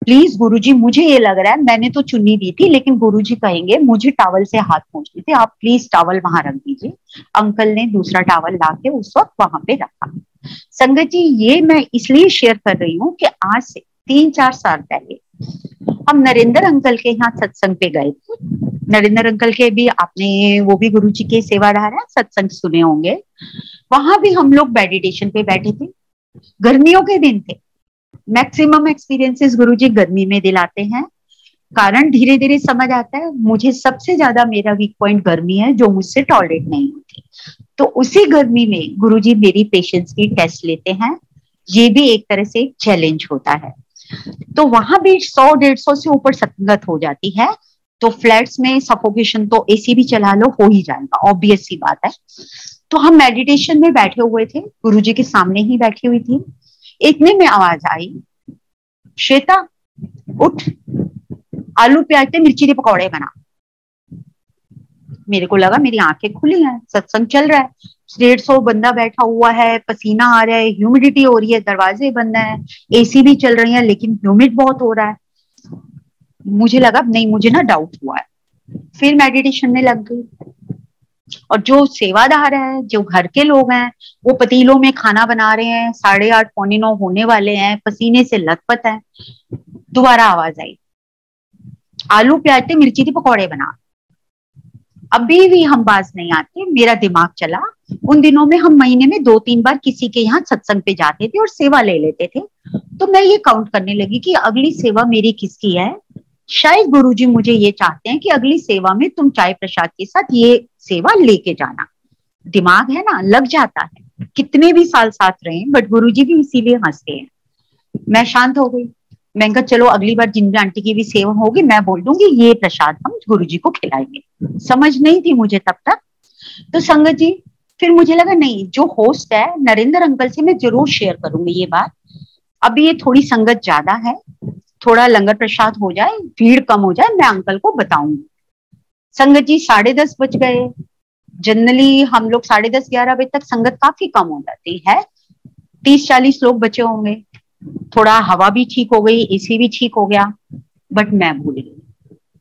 प्लीज़ गुरुजी, मुझे ये लग रहा है, मैंने तो चुन्नी दी थी, लेकिन गुरुजी कहेंगे, मुझे टावल से हाथ पहुँचने थे, आप प्लीज़ टावल वहाँ रख दीजिए. अंकल ने दूसरा टावल ला के उस वक्त वहाँ पे रखा। संगत जी, ये मैं इसलिए शेयर कर रही हूँ कि आज से तीन चार साल पहले हम नरेंद्र अंकल के यहाँ सत्संग पे गए थे। नरेंद्र अंकल के भी, आपने वो भी गुरु जी के सेवादार है, सत्संग सुने होंगे। वहाँ भी हम लोग मेडिटेशन पे बैठे थे। गर्मियों के दिन थे। मैक्सिमम एक्सपीरियंसेस गुरु जी गर्मी में दिलाते हैं। कारण धीरे धीरे समझ आता है, मुझे सबसे ज़्यादा मेरा वीक पॉइंट गर्मी है, जो मुझसे टॉलरेट नहीं होती। तो उसी गर्मी में गुरु जी मेरी पेशेंस की टेस्ट लेते हैं। ये भी एक तरह से चैलेंज होता है। तो वहाँ भी सौ, डेढ़ सौ से ऊपर संगत हो जाती है। तो फ्लैट्स में सफोकेशन तो एसी भी चला लो, हो ही जाएगा ऑब्वियस सी बात है। तो हम मेडिटेशन में बैठे हुए थे, गुरु जी के सामने ही बैठी हुई थी। इतने में आवाज़ आई, श्वेता, उठ। आलू, प्याज के मिर्ची के पकौड़े बना। मेरे को लगा, मेरी आँखें खुली हैं, सत्संग चल रहा है। डेढ़ सौ बंदा बैठा हुआ है, पसीना आ रहा है ह्यूमिडिटी हो रही है, दरवाजे बंद है एसी भी चल रही है, लेकिन ह्यूमिड बहुत हो रहा है। मुझे लगा, नहीं, मुझे ना डाउट हुआ है। फिर मेडिटेशन में लग गई। और जो सेवादार है, जो घर के लोग हैं, वो पतीलों में खाना बना रहे हैं, साढ़े आठ, पौने नौ होने वाले हैं, पसीने से लथपथ है। दोबारा आवाज़ आई। आलू, प्याज के मिर्ची के पकौड़े बना। अभी भी हम बाज नहीं आते, मेरा दिमाग चला। उन दिनों में हम महीने में दो तीन बार किसी के यहाँ सत्संग पे जाते थे और सेवा ले लेते थे। तो मैं ये काउंट करने लगी कि अगली सेवा मेरी किसकी है? शायद गुरुजी मुझे ये चाहते हैं कि अगली सेवा में तुम चाय प्रसाद के साथ ये सेवा लेके जाना। दिमाग है ना? लग जाता है। कितने भी साल साथ रहे बट गुरुजी भी इसीलिए हँसते हैं। मैं शांत हो गई। मैं कहा, चलो, अगली बार ज़िंदा आंटी की भी सेवा होगी, मैं बोल दूँगी, ये प्रसाद हम गुरु को खिलाएँगे। समझ नहीं थी मुझे तब तक। तो संगत जी, फिर मुझे लगा, नहीं, जो होस्ट है, नरेंद्र अंकल से मैं ज़रूर शेयर करूँगी ये बात। अभी ये थोड़ी संगत ज़्यादा है थोड़ा लंगर प्रसाद हो जाए, भीड़ कम हो जाए, मैं अंकल को बताऊँगी। संगत जी, साढ़े दस बज गए। जनरली हम लोग साढ़े दस ग्यारह बजे तक संगत काफ़ी कम हो जाती है। तीस चालीस लोग बचे होंगे। थोड़ा हवा भी ठीक हो गई, एसी भी ठीक हो गया बट मैं भूल गई।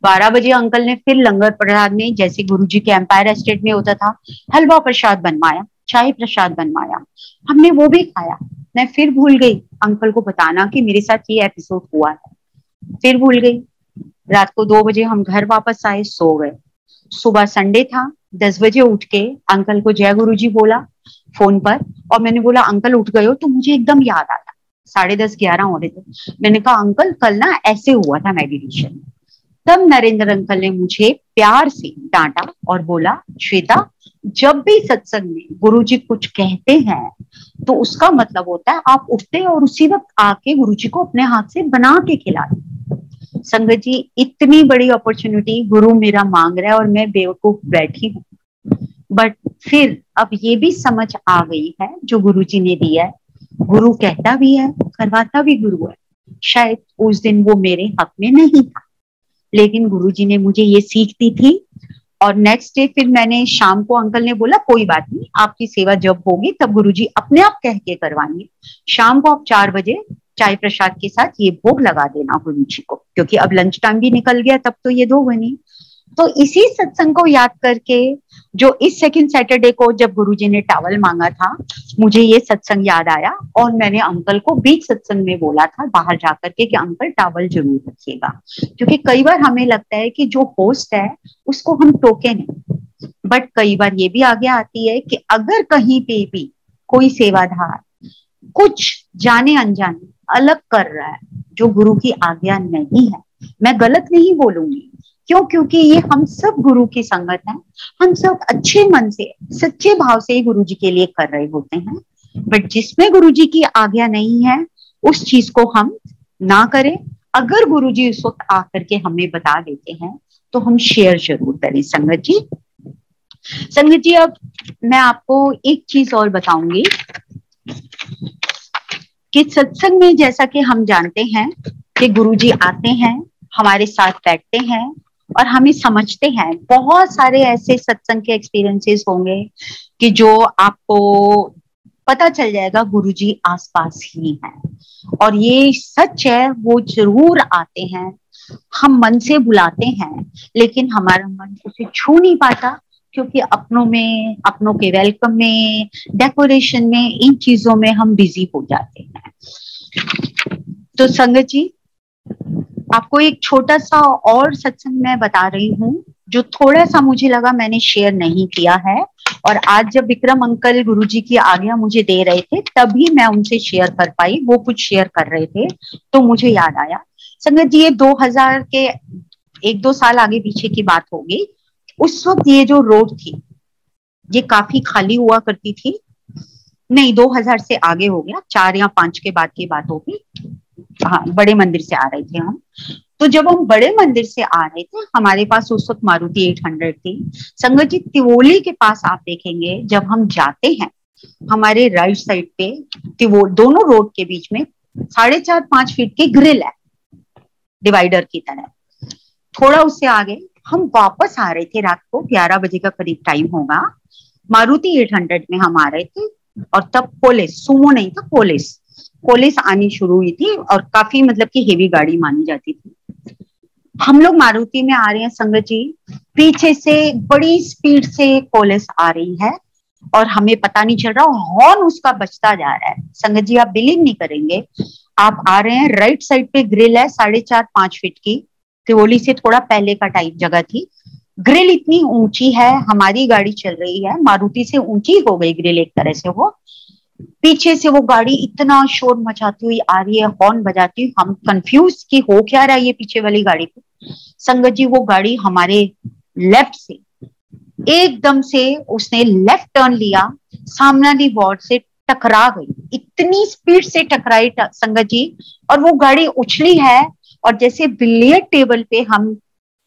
बारह बजे अंकल ने फिर लंगर प्रसाद में, जैसे गुरु जी के एम्पायर एस्टेट में होता था, हलवा प्रसाद बनवाया, चाय प्रसाद बनवाया। हमने वो भी खाया। मैं फिर भूल गई अंकल को बताना कि मेरे साथ ये एपिसोड हुआ है फिर भूल गई। रात को दो बजे हम घर वापस आए, सो गए। सुबह संडे था, दस बजे उठ के अंकल को जय गुरु जी बोला फ़ोन पर और मैंने बोला, अंकल उठ गए हो तो मुझे एकदम याद आया साढ़े दस, ग्यारह हो रहे थे। मैंने कहा, अंकल, कल ना ऐसे हुआ था मेडिटेशन तब नरेंद्र अंकल ने मुझे प्यार से डांटा और बोला, श्वेता जब भी सत्संग में गुरु जी कुछ कहते हैं तो उसका मतलब होता है, आप उठते और उसी वक्त आके गुरु जी को अपने हाथ से बना के खिला संगत जी, इतनी बड़ी अपॉर्चुनिटी गुरु मेरा मांग रहा है और मैं बेवकूफ़ बैठी हूँ। बट फिर अब ये भी समझ आ गई है, जो गुरु जी ने दिया है। गुरु कहता भी है, करवाता भी गुरु है। शायद उस दिन वो मेरे हक में नहीं था। लेकिन गुरु जी ने मुझे ये सीख दी थी और नेक्स्ट डे फिर मैंने शाम को अंकल ने बोला, कोई बात नहीं, आपकी सेवा जब होगी तब गुरु जी अपने आप कह के करवाएँगे। शाम को आप चार बजे चाय प्रसाद के साथ ये भोग लगा देना गुरु जी को, क्योंकि अब लंच टाइम भी निकल गया, तब तो ये दो बनी। तो इसी सत्संग को याद करके, जो इस सेकंड सैटरडे को जब गुरुजी ने टावल मांगा था, मुझे ये सत्संग याद आया और मैंने अंकल को बीच सत्संग में बोला था, बाहर जाकर के कि अंकल टावल ज़रूर रखिएगा। क्योंकि कई बार हमें लगता है कि जो होस्ट है, उसको हम टोके नहीं। बट कई बार ये भी आगे आती है कि अगर कहीं पे भी कोई सेवाधार कुछ जाने अनजाने अलग कर रहा है, जो गुरु की आज्ञा नहीं है, मैं गलत नहीं बोलूँगी। क्यों? क्योंकि ये हम सब गुरु की संगत है। हम सब अच्छे मन से, सच्चे भाव से गुरु जी के लिए कर रहे होते हैं। बट जिसमें गुरु जी की आज्ञा नहीं है, उस चीज़ को हम ना करें। अगर गुरु जी उस वक्त आकर के हमें बता देते हैं तो हम शेयर ज़रूर करें। संगत जी? संगत जी, अब मैं आपको एक चीज़ और बताऊँगी कि सत्संग में जैसा कि हम जानते हैं कि गुरु जी आते हैं, हमारे साथ बैठते हैं और हमें समझते हैं। बहुत सारे ऐसे सत्संग के एक्सपीरियंसेस होंगे कि जो आपको पता चल जाएगा गुरुजी आसपास ही हैं। और ये सच है, वो ज़रूर आते हैं। हम मन से बुलाते हैं, लेकिन हमारा मन उसे छू नहीं पाता, क्योंकि अपनों में, अपनों के वेलकम में डेकोरेशन में, इन चीज़ों में हम बिज़ी हो जाते हैं। तो संगत जी आपको एक छोटा सा और सत्संग मैं बता रही हूँ, जो थोड़ा सा मुझे लगा मैंने शेयर नहीं किया है और आज जब विक्रम अंकल गुरुजी की आज्ञा मुझे दे रहे थे, तभी मैं उनसे शेयर कर पाई, वो कुछ शेयर कर रहे थे तो मुझे याद आया। संगत जी, ये 2000 के एक दो साल आगे पीछे की बात होगी। उस वक्त ये जो रोड थी, ये काफ़ी खाली हुआ करती थी। नहीं 2000 से आगे हो गया, चार या पाँच के बाद की बात होगी। हाँ बड़े मंदिर से आ रहे थे हम। तो जब हम बड़े मंदिर से आ रहे थे, हमारे पास उस वक्त मारुति 800 थी। संगत जी, तिवोली के पास आप देखेंगे, जब हम जाते हैं, हमारे राइट साइड पे, तिवो, दोनों रोड के बीच में, साढ़े चार पाँच फीट की ग्रिल है डिवाइडर की तरह। थोड़ा उससे आगे, हम वापस आ रहे थे रात को, ग्यारह बजे का करीब टाइम होगा। मारुति 800 में हम आ रहे थे, और तब पुलिस सुमो नहीं था पुलिस पुलिस आनी शुरू हुई थी और काफ़ी मतलब की हेवी गाड़ी मानी जाती थी। हम लोग मारुति में आ रहे हैं संगत जी। पीछे से बड़ी स्पीड से पुलिस आ रही है और हमें पता नहीं चल रहा हॉर्न उसका बचता जा रहा है। संगत जी, आप बिलीव नहीं करेंगे। आप आ रहे हैं राइट साइड पे ग्रिल है साढ़े चार, पाँच फीट की। त्रिवोली से थोड़ा पहले का टाइप जगह थी। ग्रिल इतनी ऊँची है, हमारी गाड़ी चल रही है। मारुति से ऊँची हो गई ग्रिल एक तरह से वो। पीछे से वो गाड़ी इतना शोर मचाती हुई आ रही है हॉर्न बजाती हुई। हम कंफ्यूज कि हो क्या रहा है ये पीछे वाली गाड़ी पे? संगत जी, वो गाड़ी हमारे लेफ़्ट से, एकदम से उसने लेफ़्ट टर्न लिया, सामने वार्ड से टकरा गई। इतनी स्पीड से टकराई संगत जी, और वो गाड़ी उछली है, और जैसे बिलियर्ड टेबल पे हम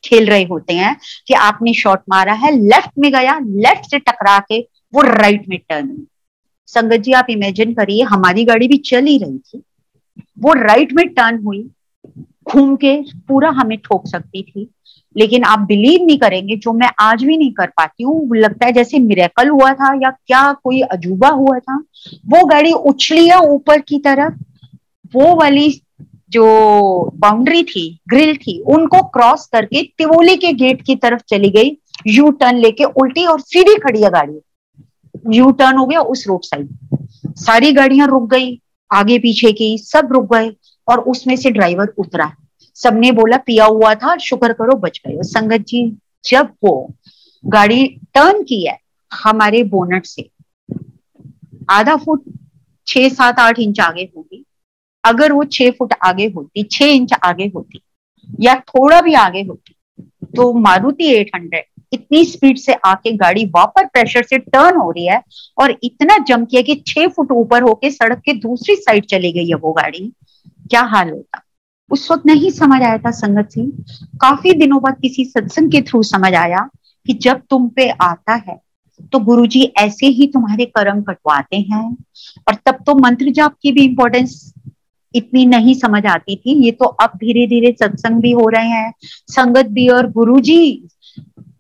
खेल रहे होते हैं कि आपने शॉट मारा है लेफ़्ट में गया लेफ़्ट से टकरा के वो राइट में टर्न संगत जी, आप इमेजिन करिए, हमारी गाड़ी भी चल ही रही थी। वो राइट में टर्न हुई, घूम के पूरा हमें ठोक सकती थी। लेकिन आप बिलीव नहीं करेंगे, जो मैं आज भी नहीं कर पाती हूँ लगता है जैसे मिरेकल हुआ था या क्या कोई अजूबा हुआ था। वो गाड़ी उछली है ऊपर की तरफ़। वो वाली जो बाउंड्री थी ग्रिल थी, उनको क्रॉस करके तिवोली के गेट की तरफ़ चली गई। यू टर्न लेके उल्टी और सीधी खड़ी है गाड़ी। यू टर्न हो गया उस रोड साइड सारी गाड़ियाँ रुक गई, आगे पीछे की, सब रुक गए और उसमें से ड्राइवर उतरा। सबने बोला, पिया हुआ था, शुक्र करो, बच गए संगत जी, जब वो गाड़ी टर्न की है, हमारे बोनट से, आधा फुट, छह, सात, आठ इंच आगे होगी। अगर वो छह फुट आगे होती, छह इंच आगे होती, या थोड़ा भी आगे होती तो मारुति 800 इतनी स्पीड से आके गाड़ी वापर प्रेशर से टर्न हो रही है और इतना जम किया कि छह फुट ऊपर होके सड़क के दूसरी साइड चली गई है वो गाड़ी। क्या हाल होता? उस वक्त नहीं समझ आया था संगत सिंह। काफ़ी दिनों बाद किसी सत्संग के थ्रू समझ आया कि जब तुम पे आता है तो गुरुजी ऐसे ही तुम्हारे कर्म कटवाते हैं। और तब तो मंत्र जाप की भी इंपॉर्टेंस इतनी नहीं समझ आती थी। ये तो अब धीरे धीरे सत्संग भी हो रहे हैं, संगत भी और गुरुजी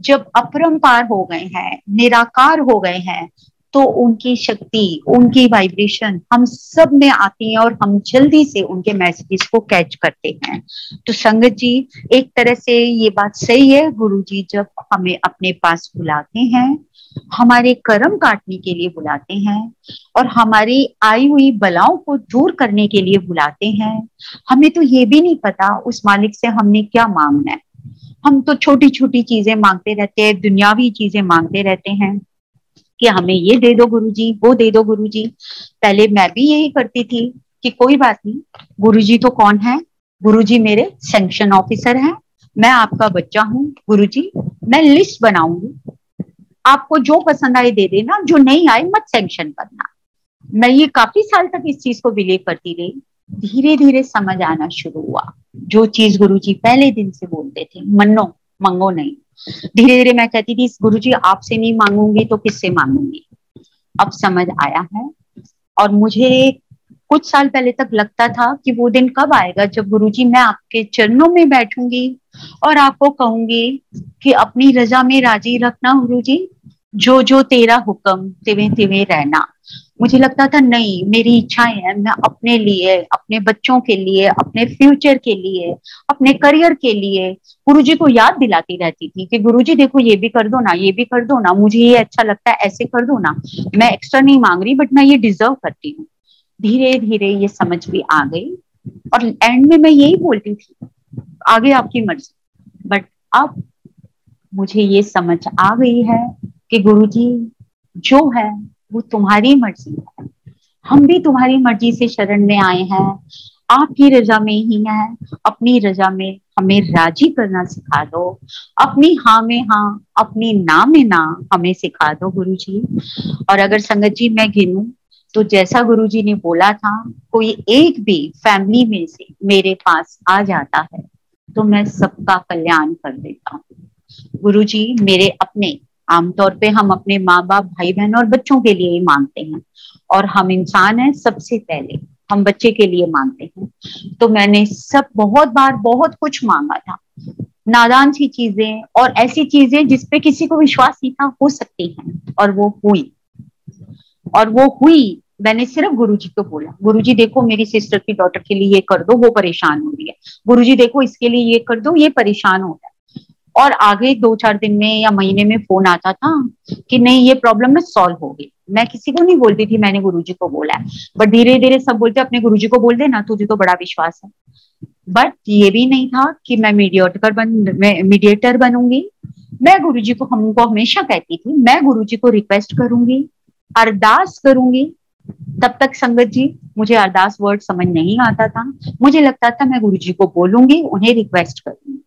जब अपरंपार हो गए हैं, निराकार हो गए हैं तो उनकी शक्ति, उनकी वाइब्रेशन हम सब में आती है और हम जल्दी से उनके मैसेजेस को कैच करते हैं। तो संगत जी, एक तरह से ये बात सही है, गुरु जी जब हमें अपने पास बुलाते हैं, हमारे कर्म काटने के लिए बुलाते हैं और हमारी आई हुई बलाओं को दूर करने के लिए बुलाते हैं, हमें तो ये भी नहीं पता उस मालिक से हमने क्या मांगना है। हम तो छोटी छोटी चीज़ें मांगते रहते हैं, दुनियावी चीज़ें मांगते रहते हैं कि हमें ये दे दो गुरुजी, वो दे दो गुरुजी। पहले मैं भी यही करती थी कि कोई बात नहीं, गुरुजी तो कौन है? गुरुजी मेरे सेंक्शन ऑफिसर हैं। मैं आपका बच्चा हूँ, गुरुजी, मैं लिस्ट बनाऊँगी। आपको जो पसंद आए दे देना, जो नहीं आए, मत सेंक्शन करना। मैं ये काफ़ी साल तक इस चीज़ को बिलीव करती रही। धीरे धीरे समझ आना शुरू हुआ। जो चीज़ गुरु जी पहले दिन से बोलते थे मनो मंगो नहीं। धीरे धीरे मैं कहती थी गुरु जी आपसे नहीं मांगूँगी तो किससे मांगूँगी? अब समझ आया है। और मुझे कुछ साल पहले तक लगता था कि वो दिन कब आएगा जब गुरुजी मैं आपके चरणों में बैठूँगी और आपको कहूँगी कि अपनी रजा में राज़ी रखना गुरुजी। जो जो तेरा हुक्म तिवे तिवे रहना। मुझे लगता था, नहीं, मेरी इच्छाएँ हैं, मैं अपने लिए, अपने बच्चों के लिए, अपने फ्यूचर के लिए, अपने करियर के लिए गुरुजी को याद दिलाती रहती थी कि गुरुजी, देखो, ये भी कर दो ना, ये भी कर दो ना, मुझे ये अच्छा लगता है, ऐसे कर दो ना। मैं एक्स्ट्रा नहीं मांग रही बट मैं ये डिजर्व करती हूँ। धीरे धीरे ये समझ भी आ गई और एंड में मैं यही बोलती थी, आगे आपकी मर्ज़ी। बट अब मुझे ये समझ आ गई है कि गुरुजी जो है वो तुम्हारी मर्ज़ी है। हम भी तुम्हारी मर्ज़ी से शरण में आए हैं। आपकी रजा में ही है। अपनी रजा में हमें राज़ी करना सिखा दो। अपनी हाँ में हाँ अपनी ना में ना हमें सिखा दो गुरु जी और अगर संगत जी मैं गिनू तो जैसा गुरु जी ने बोला था, कोई एक भी फैमिली में से मेरे पास आ जाता है तो मैं सबका कल्याण कर देता हूँ। गुरु जी मेरे अपने आमतौर पे हम अपने माँ बाप भाई बहन और बच्चों के लिए ही मांगते हैं। और हम इंसान हैं सबसे पहले। हम बच्चे के लिए मांगते हैं। तो मैंने सब बहुत बार बहुत कुछ मांगा था। नादान सी चीज़ें और ऐसी चीज़ें जिसपे किसी को विश्वास नहीं था, हो सकती हैं। और वो हुई। और वो हुई। मैंने सिर्फ़ गुरुजी को बोला, गुरुजी, देखो मेरी सिस्टर की डॉटर के लिए ये कर दो, वो परेशान हो रही है। गुरुजी, देखो इसके लिए ये कर दो, ये परेशान हो रहा है। और आगे दो चार दिन में या महीने में फ़ोन आता था कि नहीं, ये प्रॉब्लम ना सॉल्व हो गई। मैं किसी को नहीं बोलती थी, मैंने गुरुजी को बोला है। बट धीरे धीरे सब बोलते, अपने गुरुजी को बोल देना, तुझे तो बड़ा विश्वास है। बट ये भी नहीं था कि मैं मीडिएटर बन मीडिएटर बनूँगी। मैं गुरुजी को हमको हमेशा कहती थी, मैं गुरुजी को रिक्वेस्ट करूँगी, अरदास करूँगी। तब तक संगत जी, मुझे अरदास वर्ड समझ नहीं आता था। मुझे लगता था मैं गुरु जी को बोलूँगी, उन्हें रिक्वेस्ट करूँगी।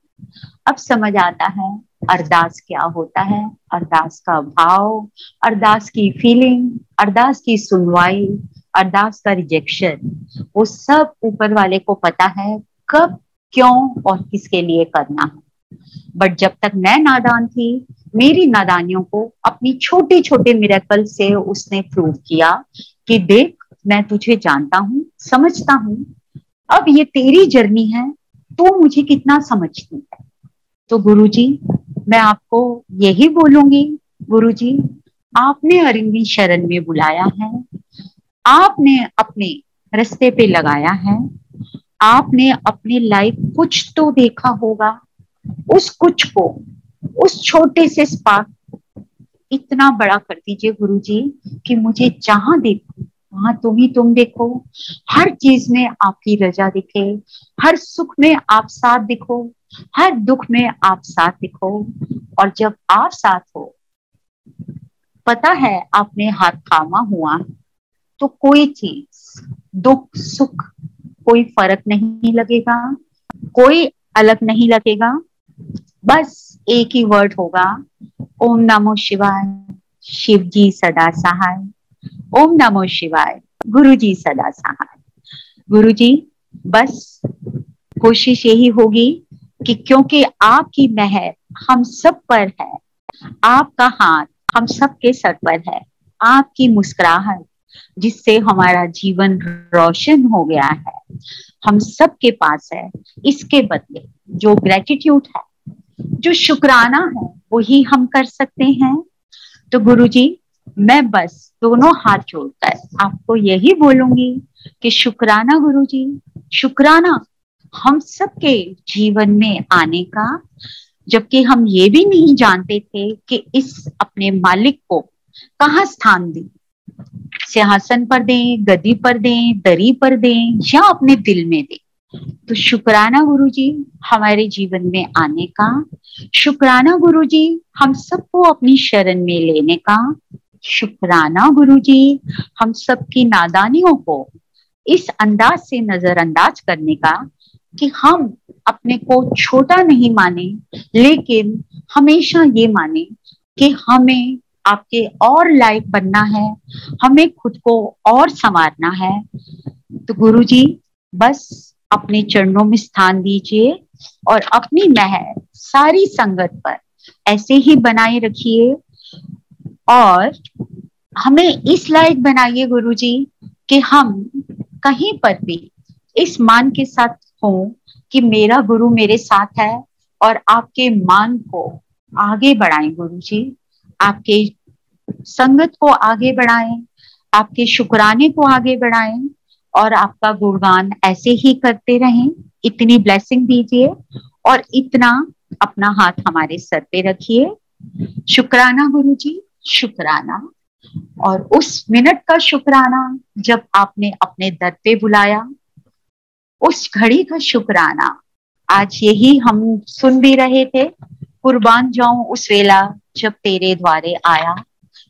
अब समझ आता है, अरदास क्या होता है, अरदास का भाव, अरदास की फीलिंग अरदास की सुनवाई, अरदास का रिजेक्शन वो सब ऊपर वाले को पता है कब, क्यों और किसके लिए करना है। बट जब तक मैं नादान थी, मेरी नादानियों को अपनी छोटे छोटे मिरेकल से उसने प्रूव किया कि देख, मैं तुझे जानता हूँ, समझता हूँ, अब ये तेरी जर्नी है तो मुझे कितना समझती है। तो गुरुजी, मैं आपको यही बोलूँगी, गुरुजी, आपने अरिंदी शरण में बुलाया है, आपने अपने रस्ते पे लगाया है, आपने अपने लाइफ कुछ तो देखा होगा, उस कुछ को, उस छोटे से स्पार्क इतना बड़ा कर दीजिए गुरु जी कि मुझे जहाँ देखो वहाँ तुम ही तुम देखो। हर चीज़ में आपकी रजा दिखे। हर सुख में आप साथ दिखो। हर दुख में आप साथ दिखो। और जब आप साथ हो, पता है आपने हाथ थामा हुआ तो कोई चीज़, दुख, सुख, कोई फ़र्क नहीं लगेगा, कोई अलग नहीं लगेगा। बस एक ही वर्ड होगा, ओम नमो शिवाय शिव जी सदा सहाय। ओम नमो शिवाय। गुरु जी सदा सहाय। गुरु जी बस कोशिश यही होगी कि क्योंकि आपकी मेहर हम सब पर है, आपका हाथ हम सब के सर पर है, आपकी मुस्कुराहट जिससे हमारा जीवन रोशन हो गया है, हम सब के पास है, इसके बदले जो ग्रेटिट्यूड है, जो शुक्राना है, वही हम कर सकते हैं। तो गुरु जी मैं बस दोनों हाथ जोड़ता है। आपको यही बोलूँगी कि शुक्राना गुरु जी शुक्राना, हम सबके जीवन में आने का, जबकि हम ये भी नहीं जानते थे कि इस अपने मालिक को कहा स्थान दें। सिंहासन पर दें, गदी पर दें, दरी पर दें, या अपने दिल में दें। तो शुक्राना गुरु जी हमारे जीवन में आने का, शुक्राना गुरु जी हम सबको अपनी शरण में लेने का शुक्राना गुरु जी हम सबकी नादानियों को इस अंदाज से नजरअंदाज करने का कि हम अपने को छोटा नहीं माने, लेकिन हमेशा ये माने कि हमें आपके और लायक बनना है, हमें खुद को और संवारना है। तो गुरु जी बस अपने चरणों में स्थान दीजिए और अपनी महर सारी संगत पर ऐसे ही बनाए रखिए। और हमें इस लायक बनाइए गुरु जी कि हम कहीं पर भी इस मान के साथ हो कि मेरा गुरु मेरे साथ है और आपके मान को आगे बढ़ाएँ गुरु जी आपके संगत को आगे बढ़ाएँ, आपके शुक्राने को आगे बढ़ाएँ और आपका गुणगान ऐसे ही करते रहें। इतनी ब्लेसिंग दीजिए और इतना अपना हाथ हमारे सर पे रखिए। शुक्राना गुरु जी शुक्राना। और उस मिनट का शुक्राना जब आपने अपने दर पे बुलाया, उस घड़ी का शुक्राना, आज यही हम सुन भी रहे थे, कुर्बान जाऊँ उस वेला जब तेरे द्वारे आया,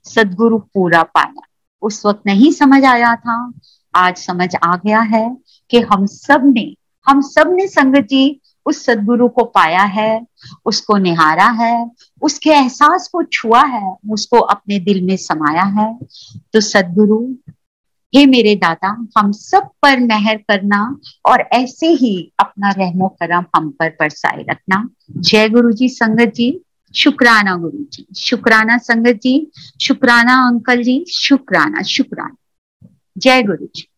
सदगुरु पूरा पाया। उस वक्त नहीं समझ आया था, आज समझ आ गया है कि हम सबने, हम सबने संगत जी उस सदगुरु को पाया है, उसको निहारा है, उसके एहसास को छुआ है, उसको अपने दिल में समाया है। तो सदगुरु, हे मेरे दादा हम सब पर मेहर करना और ऐसे ही अपना रहमो करम हम पर बरसाए रखना। जय गुरु जी संगत जी, शुक्राना गुरु जी शुक्राना संगत जी, शुक्राना अंकल जी, शुक्राना शुक्राना। जय गुरु जी